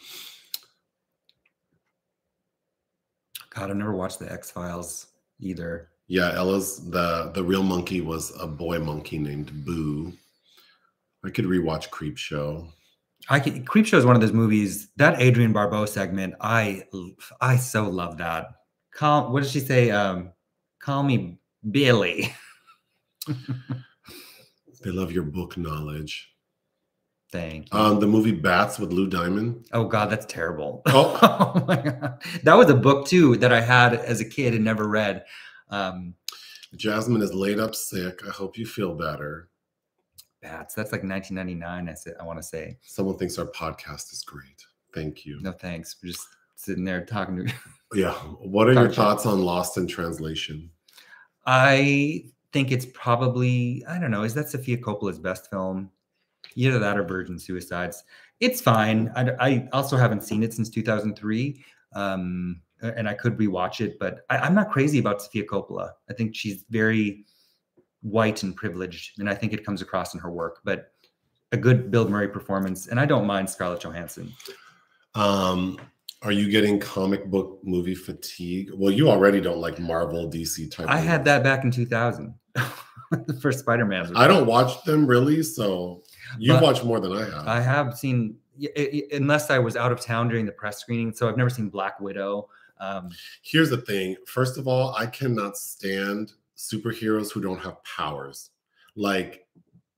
Speaker 2: God, I've never watched the X Files either.
Speaker 1: Yeah, Ella's the the real monkey was a boy monkey named Boo. I could rewatch Creepshow.
Speaker 2: I can, Creepshow is one of those movies that Adrienne Barbeau segment. I I so love that. Call what did she say? Um, call me Billy.
Speaker 1: They love your book knowledge.
Speaker 2: Thank you.
Speaker 1: Um, the movie Bats with Lou Diamond.
Speaker 2: oh God, that's terrible.
Speaker 1: Oh.
Speaker 2: oh my God, that was a book too that I had as a kid and never read. Um,
Speaker 1: Jasmine is laid up sick. I hope you feel better.
Speaker 2: Bats. That's like 1999. I said I want to say
Speaker 1: Someone thinks our podcast is great. Thank you.
Speaker 2: no thanks. We're just sitting there talking to.
Speaker 1: Yeah. What are your thoughts on Lost in Translation?
Speaker 2: I think it's probably I don't know. Is that Sofia Coppola's best film? Either that or Virgin Suicides. It's fine. I, I also haven't seen it since 2003, um, and I could rewatch it. But I, I'm not crazy about Sofia Coppola. I think she's very white and privileged, and I think it comes across in her work. But a good Bill Murray performance, and I don't mind Scarlett Johansson.
Speaker 1: Um, are you getting comic book movie fatigue? Well, you already don't like Marvel, DC type.
Speaker 2: I had
Speaker 1: movies.
Speaker 2: that back in 2000 for Spider-Man.
Speaker 1: I don't watch them really, so you watch more than I have.
Speaker 2: I have seen, y- i- i- unless I was out of town during the press screening. So I've never seen Black Widow. Um,
Speaker 1: Here's the thing. First of all, I cannot stand superheroes who don't have powers. Like,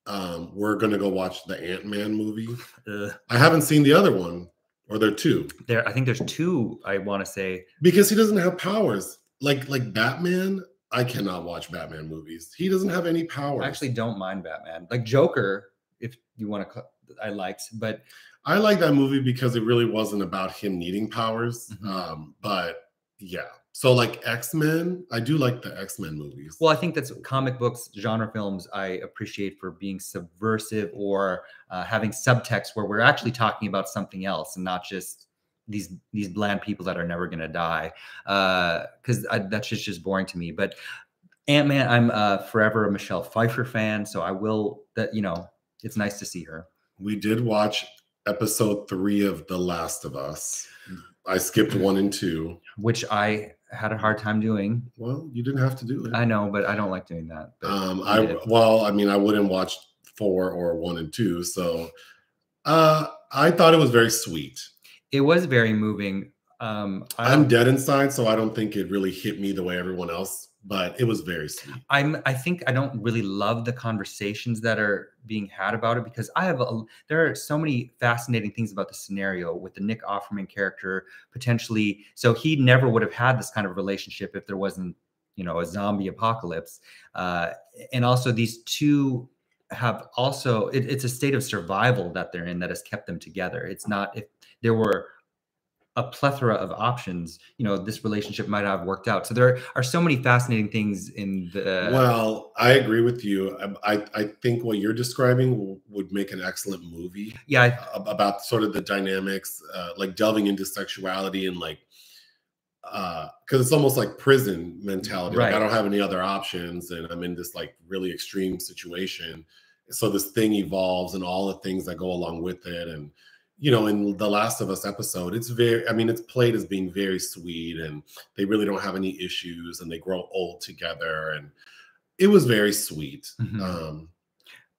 Speaker 1: um, we're gonna go watch the Ant Man movie.
Speaker 2: uh,
Speaker 1: I haven't seen the other one, or there are two,
Speaker 2: there, I think there's two. I want to say
Speaker 1: because he doesn't have powers. Like, like Batman. I cannot watch Batman movies. He doesn't have any powers.
Speaker 2: I actually don't mind Batman. Like Joker, if you want to, I liked, but
Speaker 1: I like that movie because it really wasn't about him needing powers.
Speaker 2: Mhm.
Speaker 1: Um, but yeah. So like X-Men, I do like the X-Men movies.
Speaker 2: well, I think that's comic books, genre films. I appreciate for being subversive or uh, having subtext where we're actually talking about something else and not just these these bland people that are never going to die. Because that's just just boring to me. But Ant Man, I'm uh, forever a Michelle Pfeiffer fan, so I will. That you know, it's nice to see her.
Speaker 1: we did watch episode three of The Last of Us. I skipped one and two.
Speaker 2: which I had a hard time doing.
Speaker 1: Well, you didn't have to do it.
Speaker 2: I know, but I don't like doing that.
Speaker 1: Um,
Speaker 2: I
Speaker 1: I well, I mean, I wouldn't watch four or one and two. So uh I thought it was very sweet.
Speaker 2: it was very moving. Um,
Speaker 1: I'm dead inside, so I don't think it really hit me the way everyone else, but it was very sweet.
Speaker 2: I'm. I think I don't really love the conversations that are being had about it because I have. A, there are so many fascinating things about the scenario with the Nick Offerman character potentially. So he never would have had this kind of relationship if there wasn't you know a zombie apocalypse uh, and also these two have also it, it's a state of survival that they're in that has kept them together it's not if there were a plethora of options you know this relationship might have worked out. So there are so many fascinating things in the
Speaker 1: well i agree with you. I i think what you're describing would make an excellent movie
Speaker 2: yeah
Speaker 1: I, about sort of the dynamics uh, like delving into sexuality and like uh because it's almost like prison mentality
Speaker 2: Right.
Speaker 1: like i don't have any other options and i'm in this like really extreme situation. So this thing evolves and all the things that go along with it and you know in the last of us episode it's very i mean it's played as being very sweet and they really don't have any issues and they grow old together and it was very sweet
Speaker 2: Mhm.
Speaker 1: um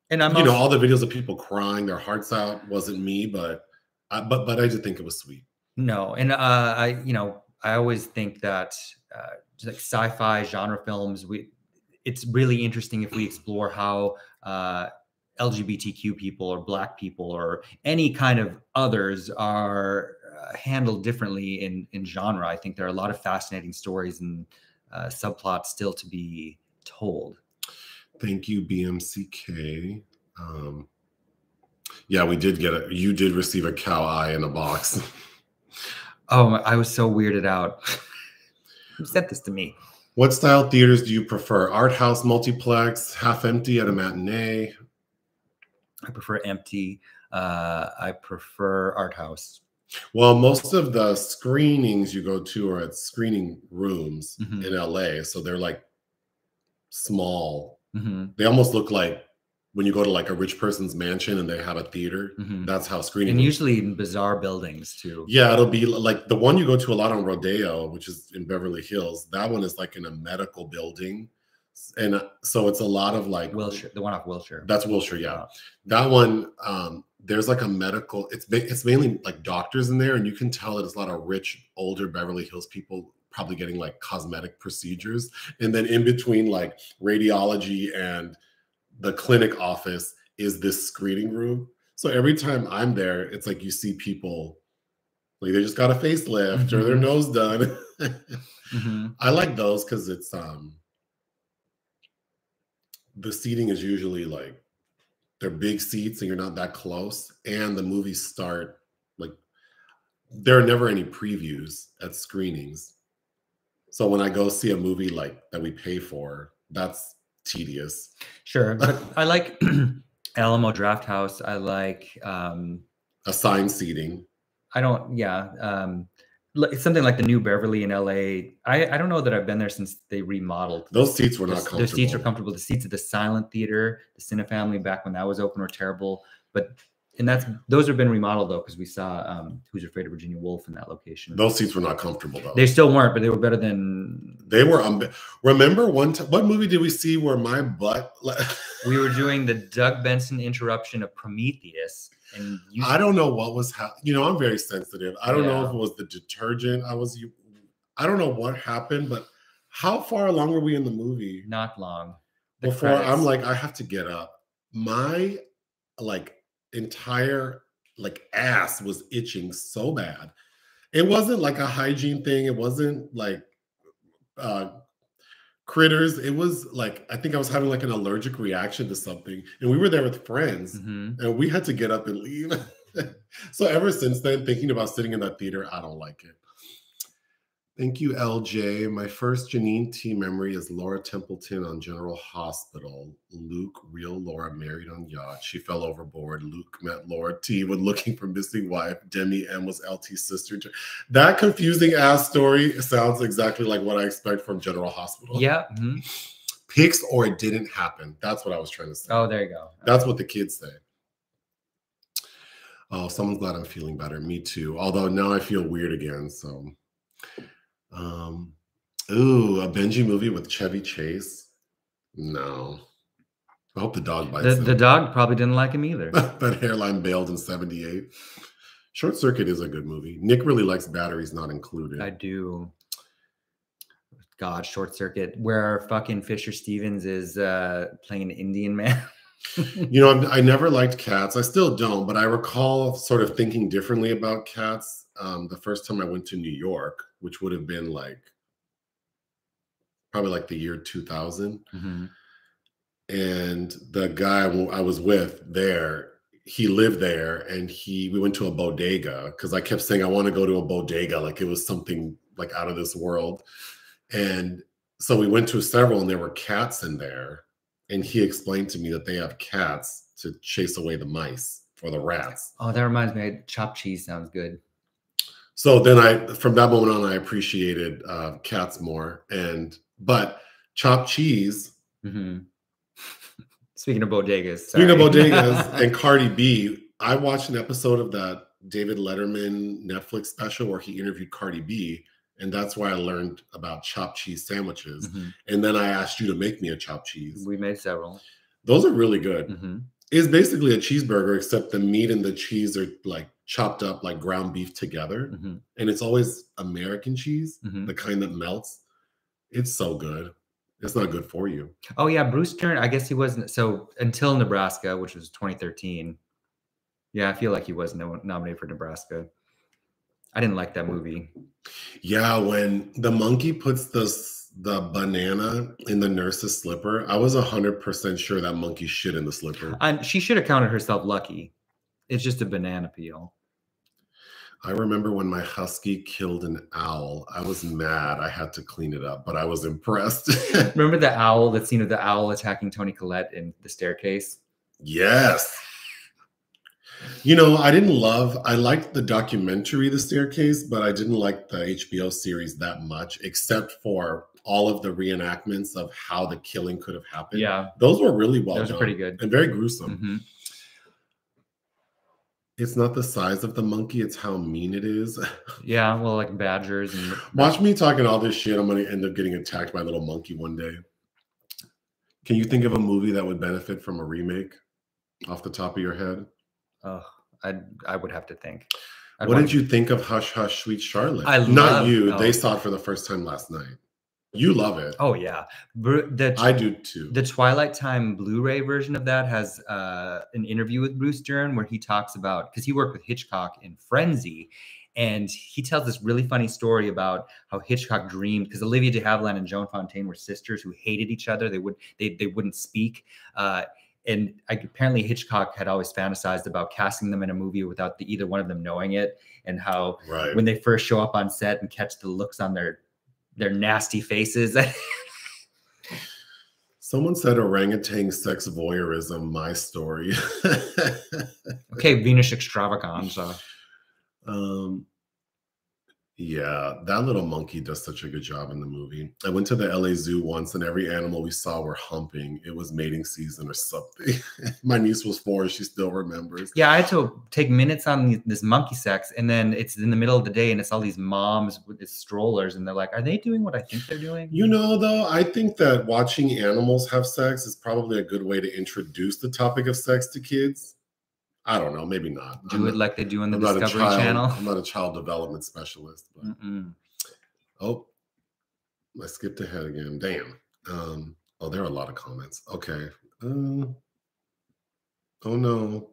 Speaker 2: and i'm
Speaker 1: you know, all the videos of people crying their hearts out wasn't me but I, but but i did think it was sweet
Speaker 2: No, and uh, I, you know, I always think that uh, like sci-fi genre films, we, it's really interesting if we explore how uh, LGBTQ people or Black people or any kind of others are uh, handled differently in in genre. I think there are a lot of fascinating stories and uh, subplots still to be told.
Speaker 1: Thank you, BMCK. Um, yeah, we did get a. You did receive a cow eye in a box.
Speaker 2: Oh, I was so weirded out. Who sent this to me?
Speaker 1: what style theaters do you prefer? Art house, multiplex, half empty at a matinee.
Speaker 2: I prefer empty. Uh, I prefer art house.
Speaker 1: Well, most of the screenings you go to are at screening rooms
Speaker 2: Mhm.
Speaker 1: in LA, so they're like small.
Speaker 2: hmm
Speaker 1: They almost look like when you go to like a rich person's mansion and they have a theater.
Speaker 2: hmm
Speaker 1: That's how screening.
Speaker 2: And usually in bizarre buildings too.
Speaker 1: Yeah, it'll be like the one you go to a lot on Rodeo, which is in Beverly Hills. That one is like in a medical building. And uh, so it's a lot of like
Speaker 2: Wilshire, the one off Wilshire.
Speaker 1: That's Wilshire, yeah.
Speaker 2: Uh,
Speaker 1: That one, um, there's like a medical, it's it's mainly like doctors in there, and you can tell that it's a lot of rich, older Beverly Hills people probably getting like cosmetic procedures. And then in between like radiology and the clinic office is this screening room. So every time I'm there, it's like you see people like they just got a facelift or their
Speaker 2: Mhm.
Speaker 1: nose done.
Speaker 2: mhm.
Speaker 1: I like those because it's um the seating is usually like they're big seats and you're not that close, and the movies start like there are never any previews at screenings. So when I go see a movie like that we pay for, that's tedious.
Speaker 2: Sure, but I like Alamo Drafthouse. I like. um
Speaker 1: Assigned seating.
Speaker 2: I don't. Yeah, um it's something like the New Beverly in LA. I I don't know that I've been there since they remodeled.
Speaker 1: Those seats were not comfortable.
Speaker 2: the seats are comfortable. The seats at the Silent Theater, the Cinefamily back when that was open were terrible. But and that's those have been remodeled though because we saw um Who's Afraid of Virginia Woolf in that location.
Speaker 1: Those seats were not comfortable though.
Speaker 2: They still weren't, but they were better than
Speaker 1: They were. Um, remember one time? What movie did we see where my butt?
Speaker 2: we were doing the Doug Benson interruption of Prometheus, and you
Speaker 1: I don't know what was happening. You know, I'm very sensitive. I don't know if it was the detergent I was. i don't know what happened, but how far along were we in the movie
Speaker 2: not long The
Speaker 1: before I'm like, I have to get up. My like entire like ass was itching so bad. It wasn't like a hygiene thing. It wasn't like uh critters. It was like I think I was having like an allergic reaction to something, and we were there with friends
Speaker 2: Mhm.
Speaker 1: and we had to get up and leave. so ever since then, thinking about sitting in that theater, I don't like it. Thank you, LJ. My first Janine T memory is Laura Templeton on General Hospital. Luke, real Laura, married on yacht. She fell overboard. Luke met Laura T when looking for missing wife. Demi M was LT's sister. That confusing ass story sounds exactly like what I expect from General Hospital.
Speaker 2: Yeah. mhm.
Speaker 1: Pics or it didn't happen. That's what I was trying to say.
Speaker 2: Oh, there you go.
Speaker 1: That's what the kids say. Oh, someone's glad I'm feeling better. Me too. Although now I feel weird again. So, um, ooh, a Benji movie with Chevy Chase. No, I hope the dog bites
Speaker 2: The,
Speaker 1: him.
Speaker 2: the dog probably didn't like him either.
Speaker 1: that hairline bailed in '78. Short Circuit is a good movie. Nick really likes Batteries Not Included.
Speaker 2: I do. God, short circuit, where fucking Fisher Stevens is uh playing an Indian man.
Speaker 1: You know, I'm, I never liked cats. I still don't, but I recall sort of thinking differently about cats um, the first time I went to New York, which would have been like probably like the year 2000.
Speaker 2: Mhm.
Speaker 1: And the guy I was with there, he lived there and he we went to a bodega because I kept saying I want to go to a bodega, like it was something like out of this world. And so we went to several and there were cats in there. And he explained to me that they have cats to chase away the mice or the rats.
Speaker 2: Oh, that reminds me. Chopped cheese sounds good.
Speaker 1: So then I, from that moment on, I appreciated uh, cats more. And but chopped cheese,
Speaker 2: hmm Speaking of bodegas,
Speaker 1: speaking of bodegas and Cardi B, I watched an episode of that David Letterman Netflix special where he interviewed Cardi B, and that's where I learned about chopped cheese sandwiches.
Speaker 2: Mhm.
Speaker 1: And then I asked you to make me a chopped cheese.
Speaker 2: we made several.
Speaker 1: Those are really good.
Speaker 2: hmm
Speaker 1: It's basically a cheeseburger, except the meat and the cheese are like chopped up like ground beef together,
Speaker 2: hmm
Speaker 1: and it's always American cheese.
Speaker 2: hmm
Speaker 1: the kind that melts. It's so good. It's not good for you.
Speaker 2: Oh yeah, Bruce Dern. I guess he wasn't. So until Nebraska, which was 2013. Yeah, I feel like he was no, nominated for Nebraska. I didn't like that movie.
Speaker 1: Yeah, when the monkey puts the the banana in the nurse's slipper, I was hundred percent sure that monkey shit in the slipper.
Speaker 2: And she should have counted herself lucky. It's just a banana peel.
Speaker 1: I remember when my husky killed an owl. I was mad. I had to clean it up, but I was impressed.
Speaker 2: Remember the owl, the scene of the owl attacking Toni Collette in the staircase?
Speaker 1: yes. You know, I didn't love, I liked the documentary, The Staircase, but I didn't like the HBO series that much, except for all of the reenactments of how the killing could have happened.
Speaker 2: Yeah,
Speaker 1: Those were really well
Speaker 2: those are
Speaker 1: done
Speaker 2: pretty good.
Speaker 1: and very gruesome.
Speaker 2: Mhm.
Speaker 1: It's not the size of the monkey, it's how mean it is.
Speaker 2: Yeah, well, like badgers and
Speaker 1: Watch me talking all this shit. I'm to end up getting attacked by a little monkey one day. Can you think of a movie that would benefit from a remake off the top of your head?
Speaker 2: Oh, I I would have to think. I'd
Speaker 1: what did you think of Hush Hush Sweet Charlotte?
Speaker 2: I
Speaker 1: Not you.
Speaker 2: oh.
Speaker 1: They saw it for the first time last night. You love it.
Speaker 2: Oh yeah, the
Speaker 1: I do too.
Speaker 2: the Twilight Time Blu-ray version of that has uh, an interview with Bruce Dern where he talks about because he worked with Hitchcock in Frenzy, and he tells this really funny story about how Hitchcock dreamed because Olivia de Havilland and Joan Fontaine were sisters who hated each other. They would they they wouldn't speak. Uh, and I, apparently Hitchcock had always fantasized about casting them in a movie without the, either one of them knowing it, and how
Speaker 1: right.
Speaker 2: when they first show up on set and catch the looks on their their nasty faces.
Speaker 1: Someone said orangutan sex voyeurism, my story.
Speaker 2: okay, Venus extravaganza.
Speaker 1: um, yeah, that little monkey does such a good job in the movie. I went to the LA Zoo once and every animal we saw were humping. It was mating season or something. my niece was four, she still remembers.
Speaker 2: Yeah, I had to take minutes on this monkey sex, and then it's in the middle of the day, and it's all these moms with these strollers, and they're like, "Are they doing what I think they're doing?"
Speaker 1: You know, though, I think that watching animals have sex is probably a good way to introduce the topic of sex to kids. I don't know, maybe not.
Speaker 2: Do it like they do on the
Speaker 1: I'm
Speaker 2: Discovery
Speaker 1: child.
Speaker 2: Channel.
Speaker 1: I'm not a child development specialist. But,
Speaker 2: Mm-mm.
Speaker 1: oh, I skipped ahead again. Damn. Um, oh, there are a lot of comments. Okay. Uh, oh no.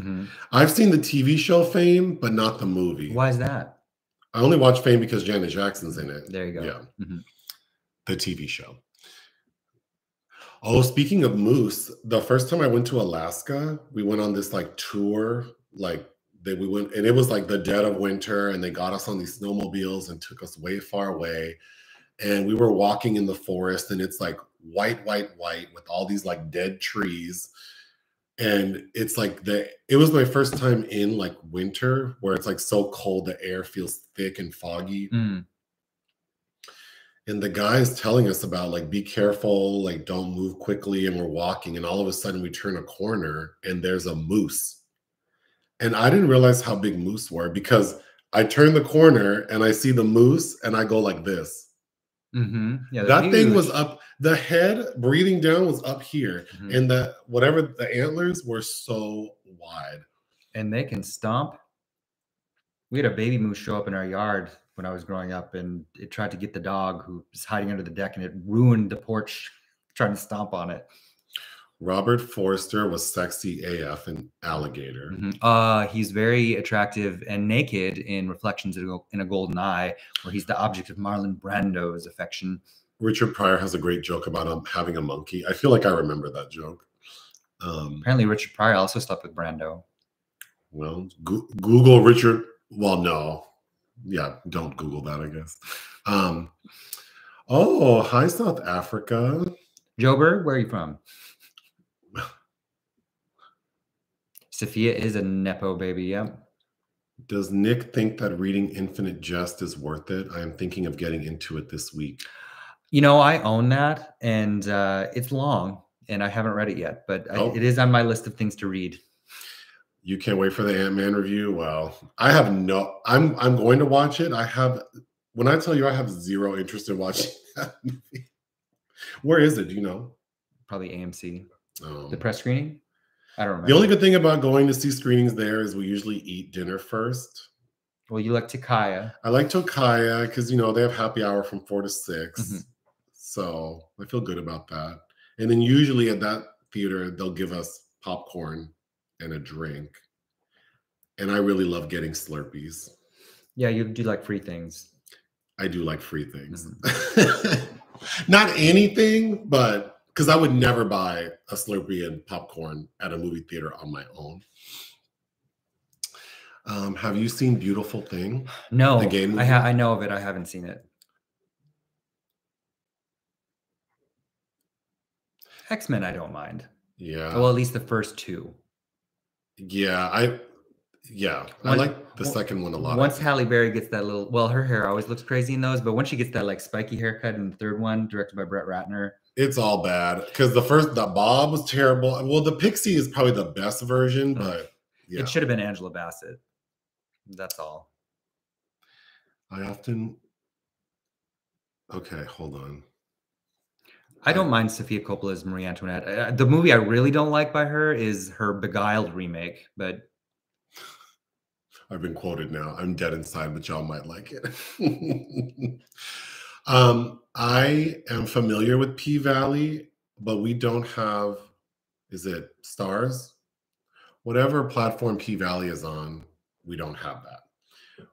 Speaker 2: Mhm.
Speaker 1: I've seen the TV show Fame, but not the movie.
Speaker 2: Why is that?
Speaker 1: I only watch Fame because Janet Jackson's in it.
Speaker 2: There you go.
Speaker 1: Yeah.
Speaker 2: Mhm.
Speaker 1: The TV show. Oh, speaking of moose, the first time I went to Alaska, we went on this like tour, like that we went, and it was like the dead of winter, and they got us on these snowmobiles and took us way far away. And we were walking in the forest, and it's like white, white, white with all these like dead trees. And it's like the it was my first time in like winter where it's like so cold, the air feels thick and foggy
Speaker 2: Mm.
Speaker 1: And the guy is telling us about like be careful like don't move quickly and we're walking and all of a sudden we turn a corner and there's a moose and i didn't realize how big moose were because i turn the corner and i see the moose and i go like this
Speaker 2: mm-hmm. Yeah,
Speaker 1: that thing was up the head breathing down was up here
Speaker 2: Mhm.
Speaker 1: and the whatever the antlers were so wide
Speaker 2: and they can stomp. We had a baby moose show up in our yard when I was growing up, and it tried to get the dog who was hiding under the deck, and it ruined the porch trying to stomp on it.
Speaker 1: robert forster was sexy af in alligator
Speaker 2: Mhm. Uh, he's very attractive and naked in Reflections in a- Golden Eye, where he's the object of Marlon Brando's affection.
Speaker 1: Richard Pryor has a great joke about um, having a monkey. I feel like I remember that joke. Um,
Speaker 2: Apparently, Richard Pryor also slept with Brando.
Speaker 1: well, Goo- Google Richard. Well, no, yeah, don't Google that. I guess. Um, oh, hi, South Africa.
Speaker 2: Joburg, where are you from? Sofia is a nepo baby. Yep.
Speaker 1: Does Nick think that reading Infinite Jest is worth it? I am thinking of getting into it this week.
Speaker 2: You know, I own that, and uh, it's long, and I haven't read it yet, but I,
Speaker 1: Oh.
Speaker 2: it is on my list of things to read.
Speaker 1: You can't wait for the Ant Man review. Well, I have no. I'm I'm going to watch it. I have. When I tell you, I have zero interest in watching that movie. Where is it? Do you know?
Speaker 2: Probably AMC.
Speaker 1: Um,
Speaker 2: The press screening. I don't remember.
Speaker 1: the only good thing about going to see screenings there is we usually eat dinner first.
Speaker 2: well, you like Takaya.
Speaker 1: I like Tokaya because you know they have happy hour from four to 6
Speaker 2: Mhm.
Speaker 1: so I feel good about that. And then usually at that theater they'll give us popcorn and a drink, and I really love getting Slurpees.
Speaker 2: Yeah, you do like free things.
Speaker 1: I do like free things. Not anything, but because I would never buy a Slurpee and popcorn at a movie theater on my own. Um, have you seen Beautiful Thing?
Speaker 2: No,
Speaker 1: The game
Speaker 2: I ha- I know of it. I haven't seen it. X Men, I don't mind.
Speaker 1: Yeah.
Speaker 2: well, at least the first two.
Speaker 1: Yeah, I yeah, I like the second one a lot.
Speaker 2: Once. Halle Berry gets that little, well, her hair always looks crazy in those, but once she gets that like spiky haircut in the third one, directed by Brett Ratner,
Speaker 1: it's all bad because the first the Bob was terrible. Well, the Pixie is probably the best version, but yeah,
Speaker 2: it should have been Angela Bassett. That's all.
Speaker 1: I often. Okay, hold on.
Speaker 2: I don't mind Sofia Coppola's Marie Antoinette. Uh, the movie I really don't like by her is her Beguiled remake, but
Speaker 1: I've been quoted now. I'm dead inside, but y'all might like it. um, I am familiar with P Valley, but we don't have. Is it stars? Whatever platform P Valley is on, we don't have that.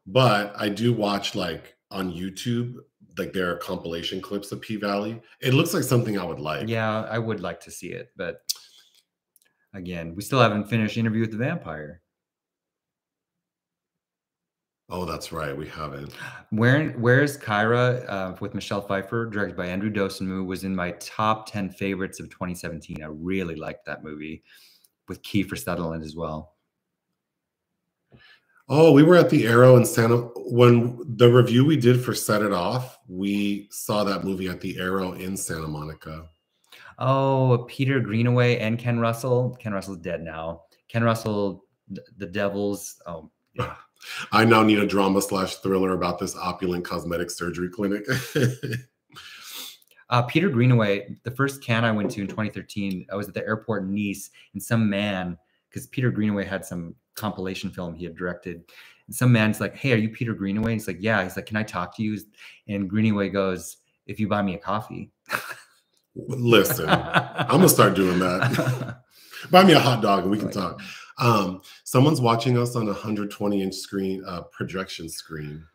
Speaker 1: But I do watch like on YouTube, like there are compilation clips of P Valley. It looks like something I would like.
Speaker 2: yeah, I would like to see it. But again, we still haven't finished Interview with the Vampire.
Speaker 1: Oh, that's right. We haven't.
Speaker 2: Where Where's Kyra uh, with Michelle Pfeiffer, directed by Andrew Dosunmu, was in my top 10 favorites of 2017. I really liked that movie with Kiefer Sutherland as well.
Speaker 1: Oh, we were at the Arrow in Santa when the review we did for Set It Off. We saw that movie at the Arrow in Santa Monica.
Speaker 2: Oh, Peter Greenaway and Ken Russell. Ken Russell's dead now. Ken Russell, The Devils. Oh, yeah.
Speaker 1: I now need a drama slash thriller about this opulent cosmetic surgery clinic.
Speaker 2: Uh, Peter Greenaway, the first Cannes I went to in 2013, I was at the airport in Nice, and some man, because Peter Greenaway had some compilation film he had directed, and some man's like, "Hey, are you Peter Greenaway?" he's like, "Yeah." He's like, "Can I talk to you?" And Greenaway goes, "If you buy me a coffee."
Speaker 1: Listen, I'm gonna start doing that. Buy me a hot dog and we can talk. Um, someone's watching us on a 120 inch screen, uh, projection screen.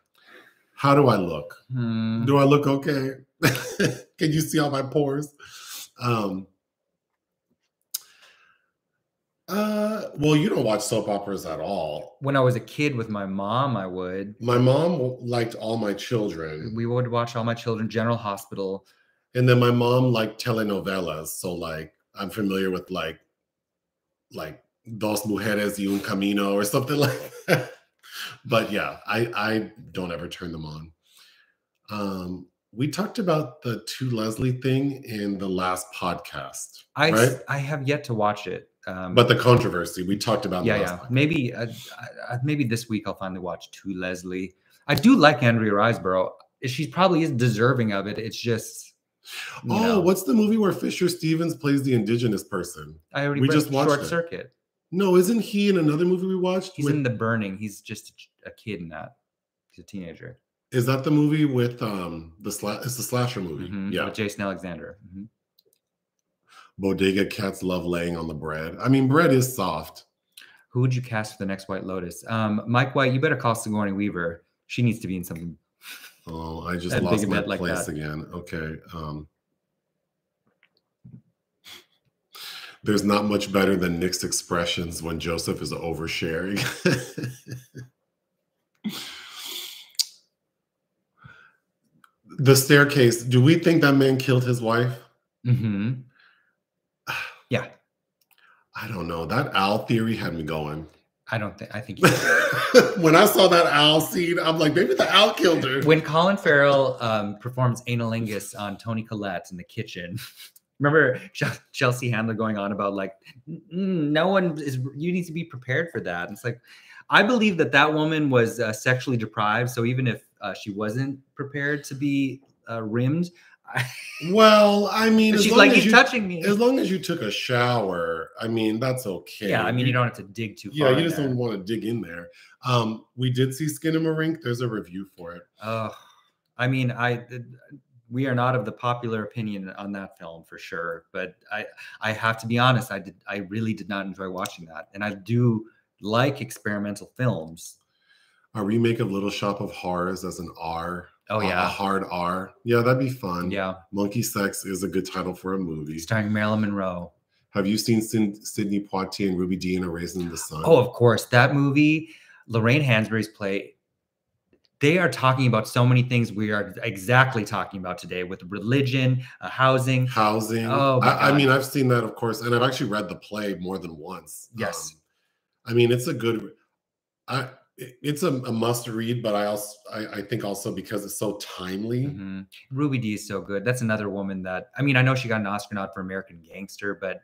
Speaker 1: How do I look?
Speaker 2: Hmm.
Speaker 1: Do I look okay? Can you see all my pores? Um, uh, well, you don't watch soap operas at all.
Speaker 2: When I was a kid with my mom, I would.
Speaker 1: My mom liked all my children,
Speaker 2: We would watch all my children. General Hospital.
Speaker 1: and then my mom liked telenovelas. So, like, I'm familiar with like, like Dos Mujeres y un Camino or something like that. But yeah, I I don't ever turn them on. Um, we talked about the To Leslie thing in the last podcast,
Speaker 2: I
Speaker 1: right?
Speaker 2: I have yet to watch it. Um,
Speaker 1: But the controversy we talked about.
Speaker 2: yeah, yeah. Maybe uh, uh, maybe this week I'll finally watch To Leslie. I do like Andrea Riseborough. She probably is deserving of it. It's just.
Speaker 1: Oh,
Speaker 2: know,
Speaker 1: what's the movie where Fisher Stevens plays the indigenous person?
Speaker 2: I already
Speaker 1: we just watched
Speaker 2: Short
Speaker 1: it.
Speaker 2: Circuit.
Speaker 1: No, isn't he in another movie we watched?
Speaker 2: He's
Speaker 1: with-
Speaker 2: in The Burning. He's just a kid in that. He's a teenager.
Speaker 1: Is that the movie with um the sla- it's the slasher movie?
Speaker 2: Mhm,
Speaker 1: Yeah.
Speaker 2: With Jason Alexander. Mhm.
Speaker 1: Bodega cats love laying on the bread. I mean, bread is soft.
Speaker 2: Who would you cast for the next White Lotus? Um, Mike White, you better call Sigourney Weaver. She needs to be in something.
Speaker 1: Oh, I just lost my
Speaker 2: like
Speaker 1: place
Speaker 2: that.
Speaker 1: again. Okay. Um, there's not much better than Nick's expressions when Joseph is oversharing. the staircase. Do we think that man killed his wife?
Speaker 2: hmm Yeah,
Speaker 1: I don't know. That owl theory had me going.
Speaker 2: I don't think. I think
Speaker 1: when I saw that owl scene, I'm like, maybe the owl killed her.
Speaker 2: when Colin Farrell um, performs anilingus on Toni Collette in the kitchen. Remember Chelsea Handler going on about like, "Mm, no one is. You need to be prepared for that. And it's like, I believe that that woman was uh, sexually deprived. So even if uh, she wasn't prepared to be uh, rimmed,
Speaker 1: Well, I mean, as
Speaker 2: she's
Speaker 1: long
Speaker 2: like,
Speaker 1: as
Speaker 2: he's
Speaker 1: you,
Speaker 2: touching me.
Speaker 1: as long as you took a shower, I mean, that's okay.
Speaker 2: Yeah, I mean, you don't have to dig too
Speaker 1: Yeah,
Speaker 2: far.
Speaker 1: you just
Speaker 2: there.
Speaker 1: don't want to dig in there. Um, we did see Skinamarink. There's a review for it.
Speaker 2: Oh, I mean, I we are not of the popular opinion on that film for sure. But I I have to be honest, I did I really did not enjoy watching that, and I do like experimental films.
Speaker 1: A remake of Little Shop of Horrors as an R.
Speaker 2: Oh
Speaker 1: a- a
Speaker 2: yeah,
Speaker 1: hard R. Yeah, that'd be fun.
Speaker 2: yeah,
Speaker 1: Monkey Sex is a good title for a movie.
Speaker 2: starring Marilyn Monroe.
Speaker 1: Have you seen Syd- Sidney Poitier and Ruby Dee in A Raisin in the Sun?
Speaker 2: Oh, of course, that movie, Lorraine Hansberry's play. They are talking about so many things we are exactly talking about today with religion, uh, housing.
Speaker 1: Housing.
Speaker 2: Oh, my
Speaker 1: I, I mean, I've seen that, of course, and I've actually read the play more than once.
Speaker 2: Yes.
Speaker 1: Um, I mean, it's a good. I it's a, a must read, but I also I, I think also because it's so timely.
Speaker 2: Mhm. Ruby Dee is so good. That's another woman that I mean, I know she got an Oscar nod for American Gangster, but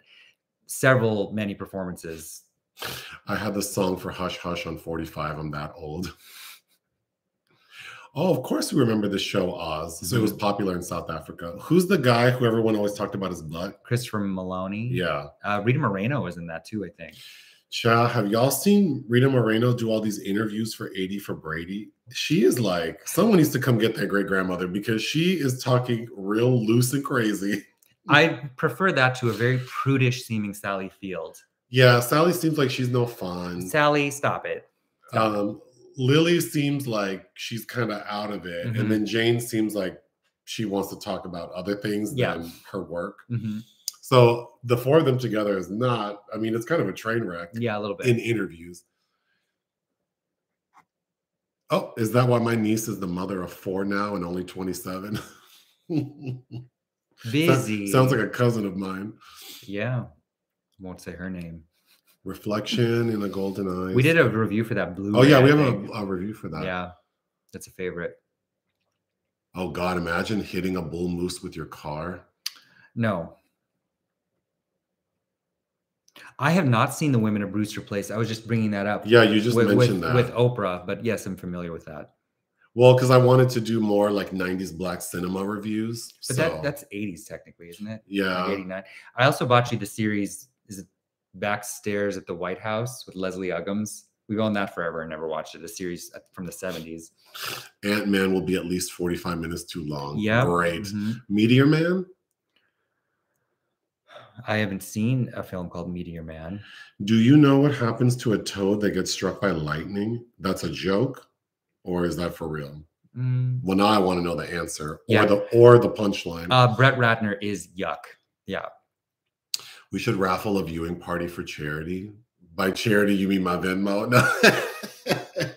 Speaker 2: several many performances.
Speaker 1: I had the song for Hush Hush on 45. I'm that old. Oh, of course we remember the show Oz. So it
Speaker 2: Mm-hmm.
Speaker 1: was popular in South Africa. Who's the guy who everyone always talked about his butt?
Speaker 2: Christopher Meloni.
Speaker 1: Yeah.
Speaker 2: Uh, Rita Moreno was in that too, I think.
Speaker 1: Cha, have y'all seen Rita Moreno do all these interviews for 80 for Brady? She is like, someone needs to come get their great grandmother because she is talking real loose and crazy.
Speaker 2: I prefer that to a very prudish seeming Sally Field.
Speaker 1: Yeah, Sally seems like she's no fun.
Speaker 2: Sally, stop it. Stop it.
Speaker 1: Um, Lily seems like she's kind of out of it.
Speaker 2: Mhm.
Speaker 1: And then Jane seems like she wants to talk about other things
Speaker 2: Yeah.
Speaker 1: than her work.
Speaker 2: Mhm.
Speaker 1: So the four of them together is not, I mean, it's kind of a train wreck
Speaker 2: Yeah, a little bit.
Speaker 1: in interviews. Oh, is that why my niece is the mother of four now and only 27?
Speaker 2: Busy.
Speaker 1: Sounds like a cousin of mine.
Speaker 2: yeah. Won't say her name.
Speaker 1: Reflection in a golden eye.
Speaker 2: We did a review for that blue.
Speaker 1: Oh yeah, we have a, a review for that.
Speaker 2: Yeah, that's a favorite.
Speaker 1: Oh God, imagine hitting a bull moose with your car.
Speaker 2: No. I have not seen the Women of Brewster Place. I was just bringing that up.
Speaker 1: Yeah, you just
Speaker 2: with,
Speaker 1: mentioned
Speaker 2: with,
Speaker 1: that.
Speaker 2: with Oprah, but yes, I'm familiar with that.
Speaker 1: well, because I wanted to do more like 90s black cinema reviews.
Speaker 2: But
Speaker 1: so,
Speaker 2: that that's 80s technically, isn't it? Like
Speaker 1: yeah.
Speaker 2: 89. I also bought you the series is it Backstairs at the White House with Leslie Uggams. We've owned that forever and never watched it. A series from the 70s.
Speaker 1: Ant Man will be at least 45 minutes too long.
Speaker 2: Yeah.
Speaker 1: Great.
Speaker 2: Mhm.
Speaker 1: Meteor Man?
Speaker 2: I haven't seen a film called Meteor Man.
Speaker 1: Do you know what happens to a toad that gets struck by lightning? That's a joke, or is that for real?
Speaker 2: Mm.
Speaker 1: Well, now I want to know the answer
Speaker 2: Yeah.
Speaker 1: or the or the punchline.
Speaker 2: Uh, Brett Ratner is yuck. Yeah.
Speaker 1: we should raffle a viewing party for charity. By charity, you mean my Venmo? No.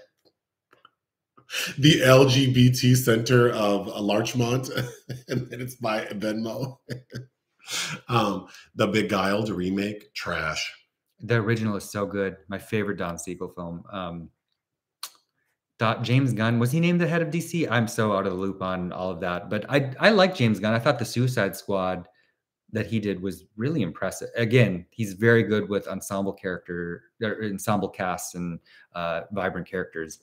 Speaker 1: the LGBT Center of Larchmont, and then it's by Venmo. um, the Beguiled remake, trash.
Speaker 2: The original is so good. My favorite Don Siegel film. Um, Dot James Gunn was he named the head of DC? I'm so out of the loop on all of that, but I I like James Gunn. I thought the Suicide Squad that he did was really impressive. Again, he's very good with ensemble character, or ensemble casts, and uh, vibrant characters.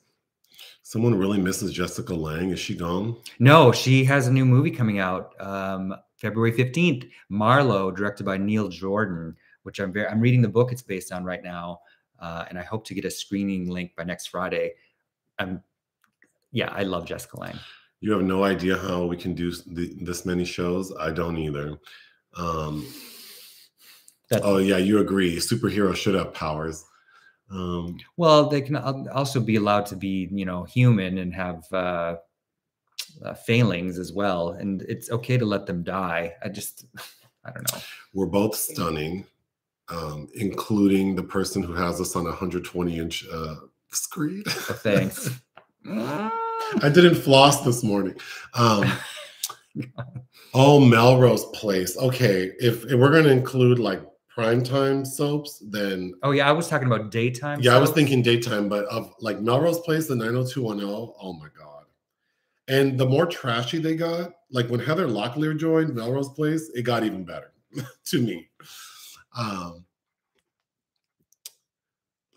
Speaker 1: Someone really misses Jessica Lange. Is she gone?
Speaker 2: No, she has a new movie coming out um, February 15th. Marlowe, directed by Neil Jordan, which I'm very I'm reading the book it's based on right now, uh, and I hope to get a screening link by next Friday. I'm yeah, I love Jessica Lange.
Speaker 1: You have no idea how we can do th- this many shows. I don't either. Um,
Speaker 2: That
Speaker 1: oh yeah, you agree. Superheroes should have powers. Um,
Speaker 2: well, they can also be allowed to be you know human and have uh, uh, failings as well, and it's okay to let them die. I just, I don't know.
Speaker 1: We're both stunning, um, including the person who has us on a 120 inch uh, screen.
Speaker 2: Oh, thanks.
Speaker 1: I didn't floss this morning. Um, oh, Melrose Place. Okay, if, if we're going to include like primetime soaps, then
Speaker 2: oh yeah, I was talking about daytime.
Speaker 1: yeah, I was thinking daytime, but of like Melrose Place, the 90210. Oh my god! And the more trashy they got, like when Heather Locklear joined Melrose Place, it got even better to me. Um,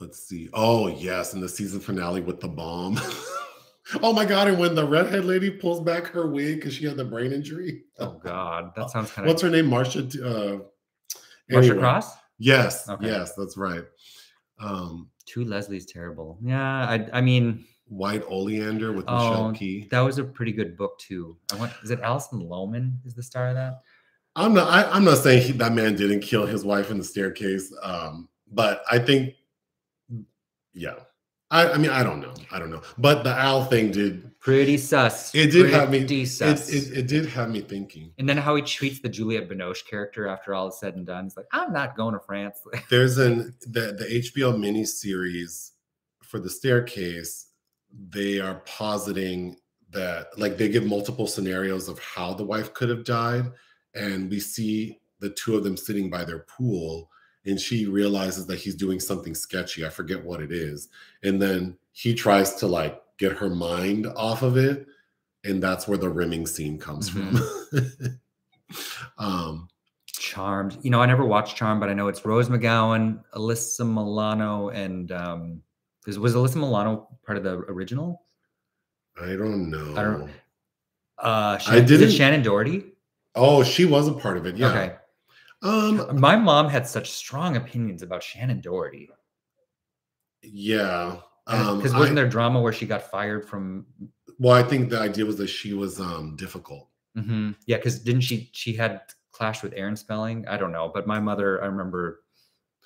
Speaker 1: let's see. Oh yes, in the season finale with the bomb. oh my god! And when the redhead lady pulls back her wig because she had the brain injury.
Speaker 2: Oh god, that sounds kind of.
Speaker 1: What's her name? Marcia. Uh,
Speaker 2: Marcia
Speaker 1: anyway.
Speaker 2: Cross?
Speaker 1: Yes.
Speaker 2: Okay.
Speaker 1: Yes, that's right. Um,
Speaker 2: To Leslie's terrible. Yeah, I I mean
Speaker 1: White Oleander with Michelle
Speaker 2: Oh,
Speaker 1: P.
Speaker 2: that was a pretty good book too. I want is it Alison Lohman is the star of that?
Speaker 1: I'm not. I, I'm not saying he, that man didn't kill his wife in the staircase, um, but I think, yeah. I, I mean, I don't know. I don't know. But the owl thing did.
Speaker 2: Pretty sus.
Speaker 1: It did have me. It,
Speaker 2: sus.
Speaker 1: it, it did have me thinking.
Speaker 2: and then how he treats the Juliette Binoche character after all is said and done. It's like, I'm not going to France.
Speaker 1: There's an the the HBO miniseries for the staircase. They are positing that like they give multiple scenarios of how the wife could have died, and we see the two of them sitting by their pool, and she realizes that he's doing something sketchy. I forget what it is, and then he tries to like get her mind off of it, and that's where the rimming scene comes from. um,
Speaker 2: Charmed. You know, I never watched Charmed, but I know it's Rose McGowan, Alyssa Milano, and um is was Alyssa Milano part of the original?
Speaker 1: I don't know.
Speaker 2: I don't- Uh
Speaker 1: I
Speaker 2: it
Speaker 1: didn't-
Speaker 2: Shannen Doherty?
Speaker 1: Oh, she was a part of it. Yeah.
Speaker 2: Okay.
Speaker 1: Um.
Speaker 2: My mom had such strong opinions about Shannen Doherty.
Speaker 1: Yeah. Um.
Speaker 2: Because
Speaker 1: I-
Speaker 2: wasn't there drama where she got fired from
Speaker 1: well, I think the idea was that she was um difficult.
Speaker 2: Mhm. Yeah, because didn't she she had clashed with Aaron Spelling? I don't know, but my mother, I remember,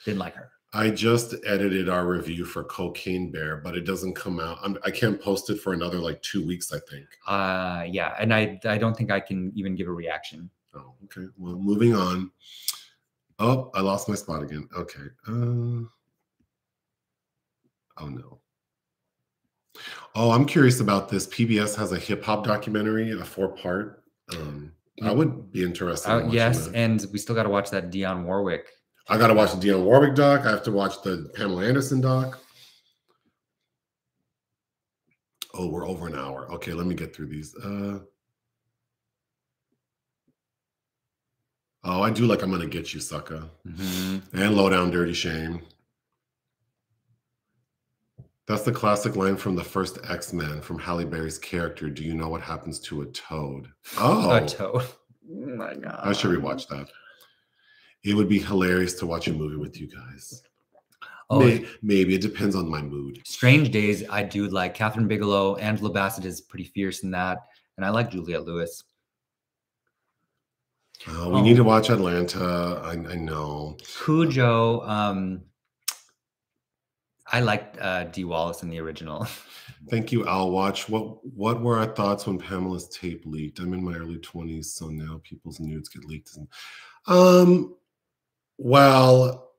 Speaker 2: didn't like her.
Speaker 1: I just edited our review for Cocaine Bear, but it doesn't come out. I'm, I can't post it for another like two weeks. I think.
Speaker 2: Uh yeah, and I I don't think I can even give a reaction.
Speaker 1: Oh, okay. Well, moving on. Oh, I lost my spot again. Okay. Uh, oh no. Oh, I'm curious about this. PBS has a hip hop documentary, a four part. Um, I would be interested. in
Speaker 2: Uh,
Speaker 1: watching
Speaker 2: yes,
Speaker 1: that.
Speaker 2: and we still got to watch that Dionne Warwick.
Speaker 1: I got to watch the Dionne Warwick doc. I have to watch the Pamela Anderson doc. Oh, we're over an hour. Okay, let me get through these. Uh, oh, I do like I'm gonna get you, sucker,
Speaker 2: Mhm.
Speaker 1: and low down dirty shame. That's the classic line from the first X Men from Halle Berry's character. Do you know what happens to a toad? Oh,
Speaker 2: A toad. Oh my god.
Speaker 1: I should rewatch that. It would be hilarious to watch a movie with you guys.
Speaker 2: Oh,
Speaker 1: May- maybe it depends on my mood.
Speaker 2: Strange Days. I do like Kathryn Bigelow. Angela Bassett is pretty fierce in that, and I like Juliette Lewis.
Speaker 1: Uh, we
Speaker 2: Oh.
Speaker 1: need to watch Atlanta. I, I know.
Speaker 2: Cujo. Um, I liked uh, Dee Wallace in the original.
Speaker 1: Thank you, I'll watch. What What were our thoughts when Pamela's tape leaked? I'm in my early 20s, so now people's nudes get leaked. Um, well,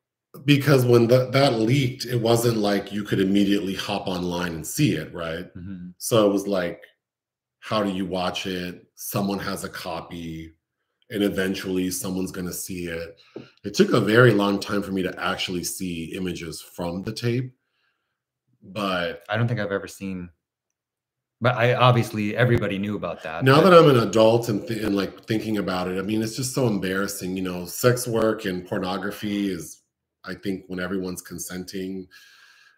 Speaker 1: because when that that leaked, it wasn't like you could immediately hop online and see it, right?
Speaker 2: Mhm.
Speaker 1: So it was like, how do you watch it? Someone has a copy, and eventually someone's going to see it. It took a very long time for me to actually see images from the tape, but
Speaker 2: I don't think I've ever seen. But I obviously everybody knew about that.
Speaker 1: now
Speaker 2: but-
Speaker 1: that I'm an adult and, th- and like thinking about it, I mean, it's just so embarrassing. You know, sex work and pornography is, I think, when everyone's consenting,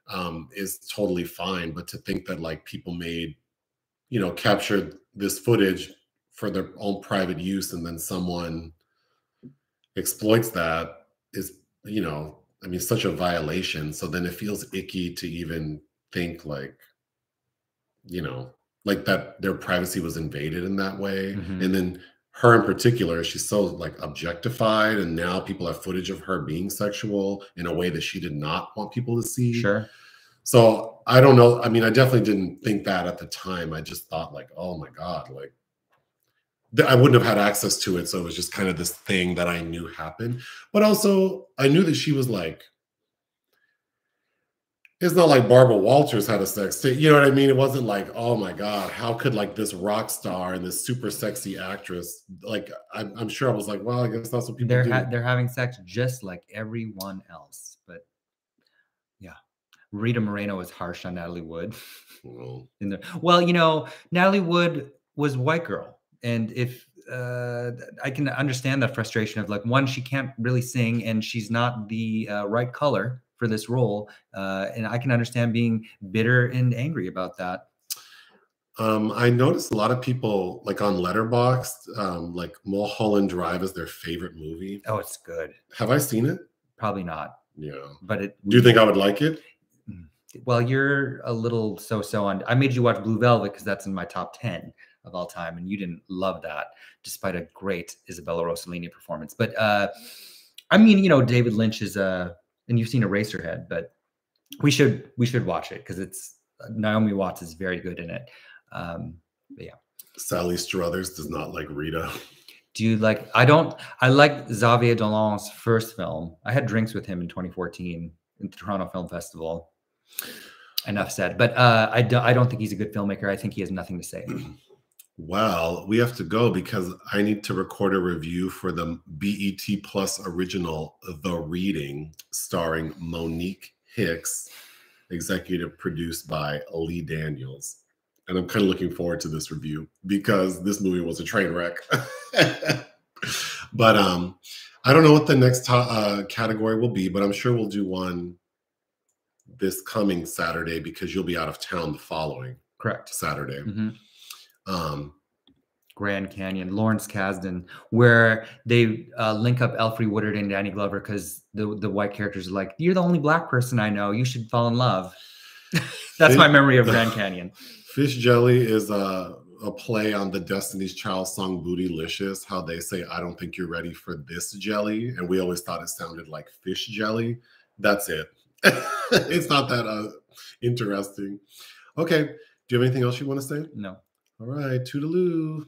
Speaker 1: um, is totally fine. But to think that like people made, you know, captured this footage for their own private use and then someone exploits that is, you know, I mean, such a violation. So then it feels icky to even think like, you know, like that their privacy was invaded in that way.
Speaker 2: Mhm.
Speaker 1: And then her in particular, she's so like objectified, and now people have footage of her being sexual in a way that she did not want people to see.
Speaker 2: sure.
Speaker 1: So I don't know. I mean, I definitely didn't think that at the time. I just thought like, oh my god, like I wouldn't have had access to it, so it was just kind of this thing that I knew happened. But also, I knew that she was like. It's not like Barbara Walters had a sex tape. You know what I mean? It wasn't like, oh my God, how could like this rock star and this super sexy actress, like, I'm, I'm sure I was like, well, I guess that's what people
Speaker 2: they're
Speaker 1: do.
Speaker 2: ha- they're having sex just like everyone else. But yeah, Rita Moreno was harsh on Natalie Wood.
Speaker 1: Well,
Speaker 2: in the well, you know, Natalie Wood was white girl, and if uh, I can understand that frustration of like one, she can't really sing, and she's not the uh, right color for this role, uh, and I can understand being bitter and angry about that.
Speaker 1: Um, I noticed a lot of people like on Letterboxd, um, like Mulholland Drive is their favorite movie.
Speaker 2: Oh, it's good.
Speaker 1: Have I seen it?
Speaker 2: Probably not,
Speaker 1: Yeah.
Speaker 2: but it.
Speaker 1: Do you think I would like it?
Speaker 2: Well, you're a little so-so on. I made you watch Blue Velvet because that's in my top ten of all time, and you didn't love that, despite a great Isabella Rossellini performance. But uh, I mean, you know, David Lynch is uh, and you've seen Eraserhead, but we should we should watch it because it's Naomi Watts is very good in it. Um, but yeah.
Speaker 1: Sally Struthers does not like Rita.
Speaker 2: Do you like? I don't. I like Xavier Dolan's first film. I had drinks with him in 2014 in the Toronto Film Festival. Enough said. But uh, I don't. I don't think he's a good filmmaker. I think he has nothing to say.
Speaker 1: Well, we have to go because I need to record a review for the BET Plus original The Reading, starring Monique Hicks, executive produced by Lee Daniels. And I'm kind of looking forward to this review because this movie was a train wreck. but um, I don't know what the next uh, category will be, but I'm sure we'll do one this coming Saturday because you'll be out of town the following
Speaker 2: Correct.
Speaker 1: Saturday.
Speaker 2: Mhm.
Speaker 1: Um,
Speaker 2: Grand Canyon, Lawrence Kasdan, where they uh, link up Alfre Woodard and Danny Glover because the the white characters are like, "You're the only black person I know. You should fall in love." That's my memory of Grand Canyon.
Speaker 1: Fish Jelly is a, a play on the Destiny's Child song Bootylicious, how they say, I don't think you're ready for this jelly. And we always thought it sounded like fish jelly. That's it. it's not that uh, interesting. Okay. Do you have anything else you want to say?
Speaker 2: No.
Speaker 1: All right. Toodaloo.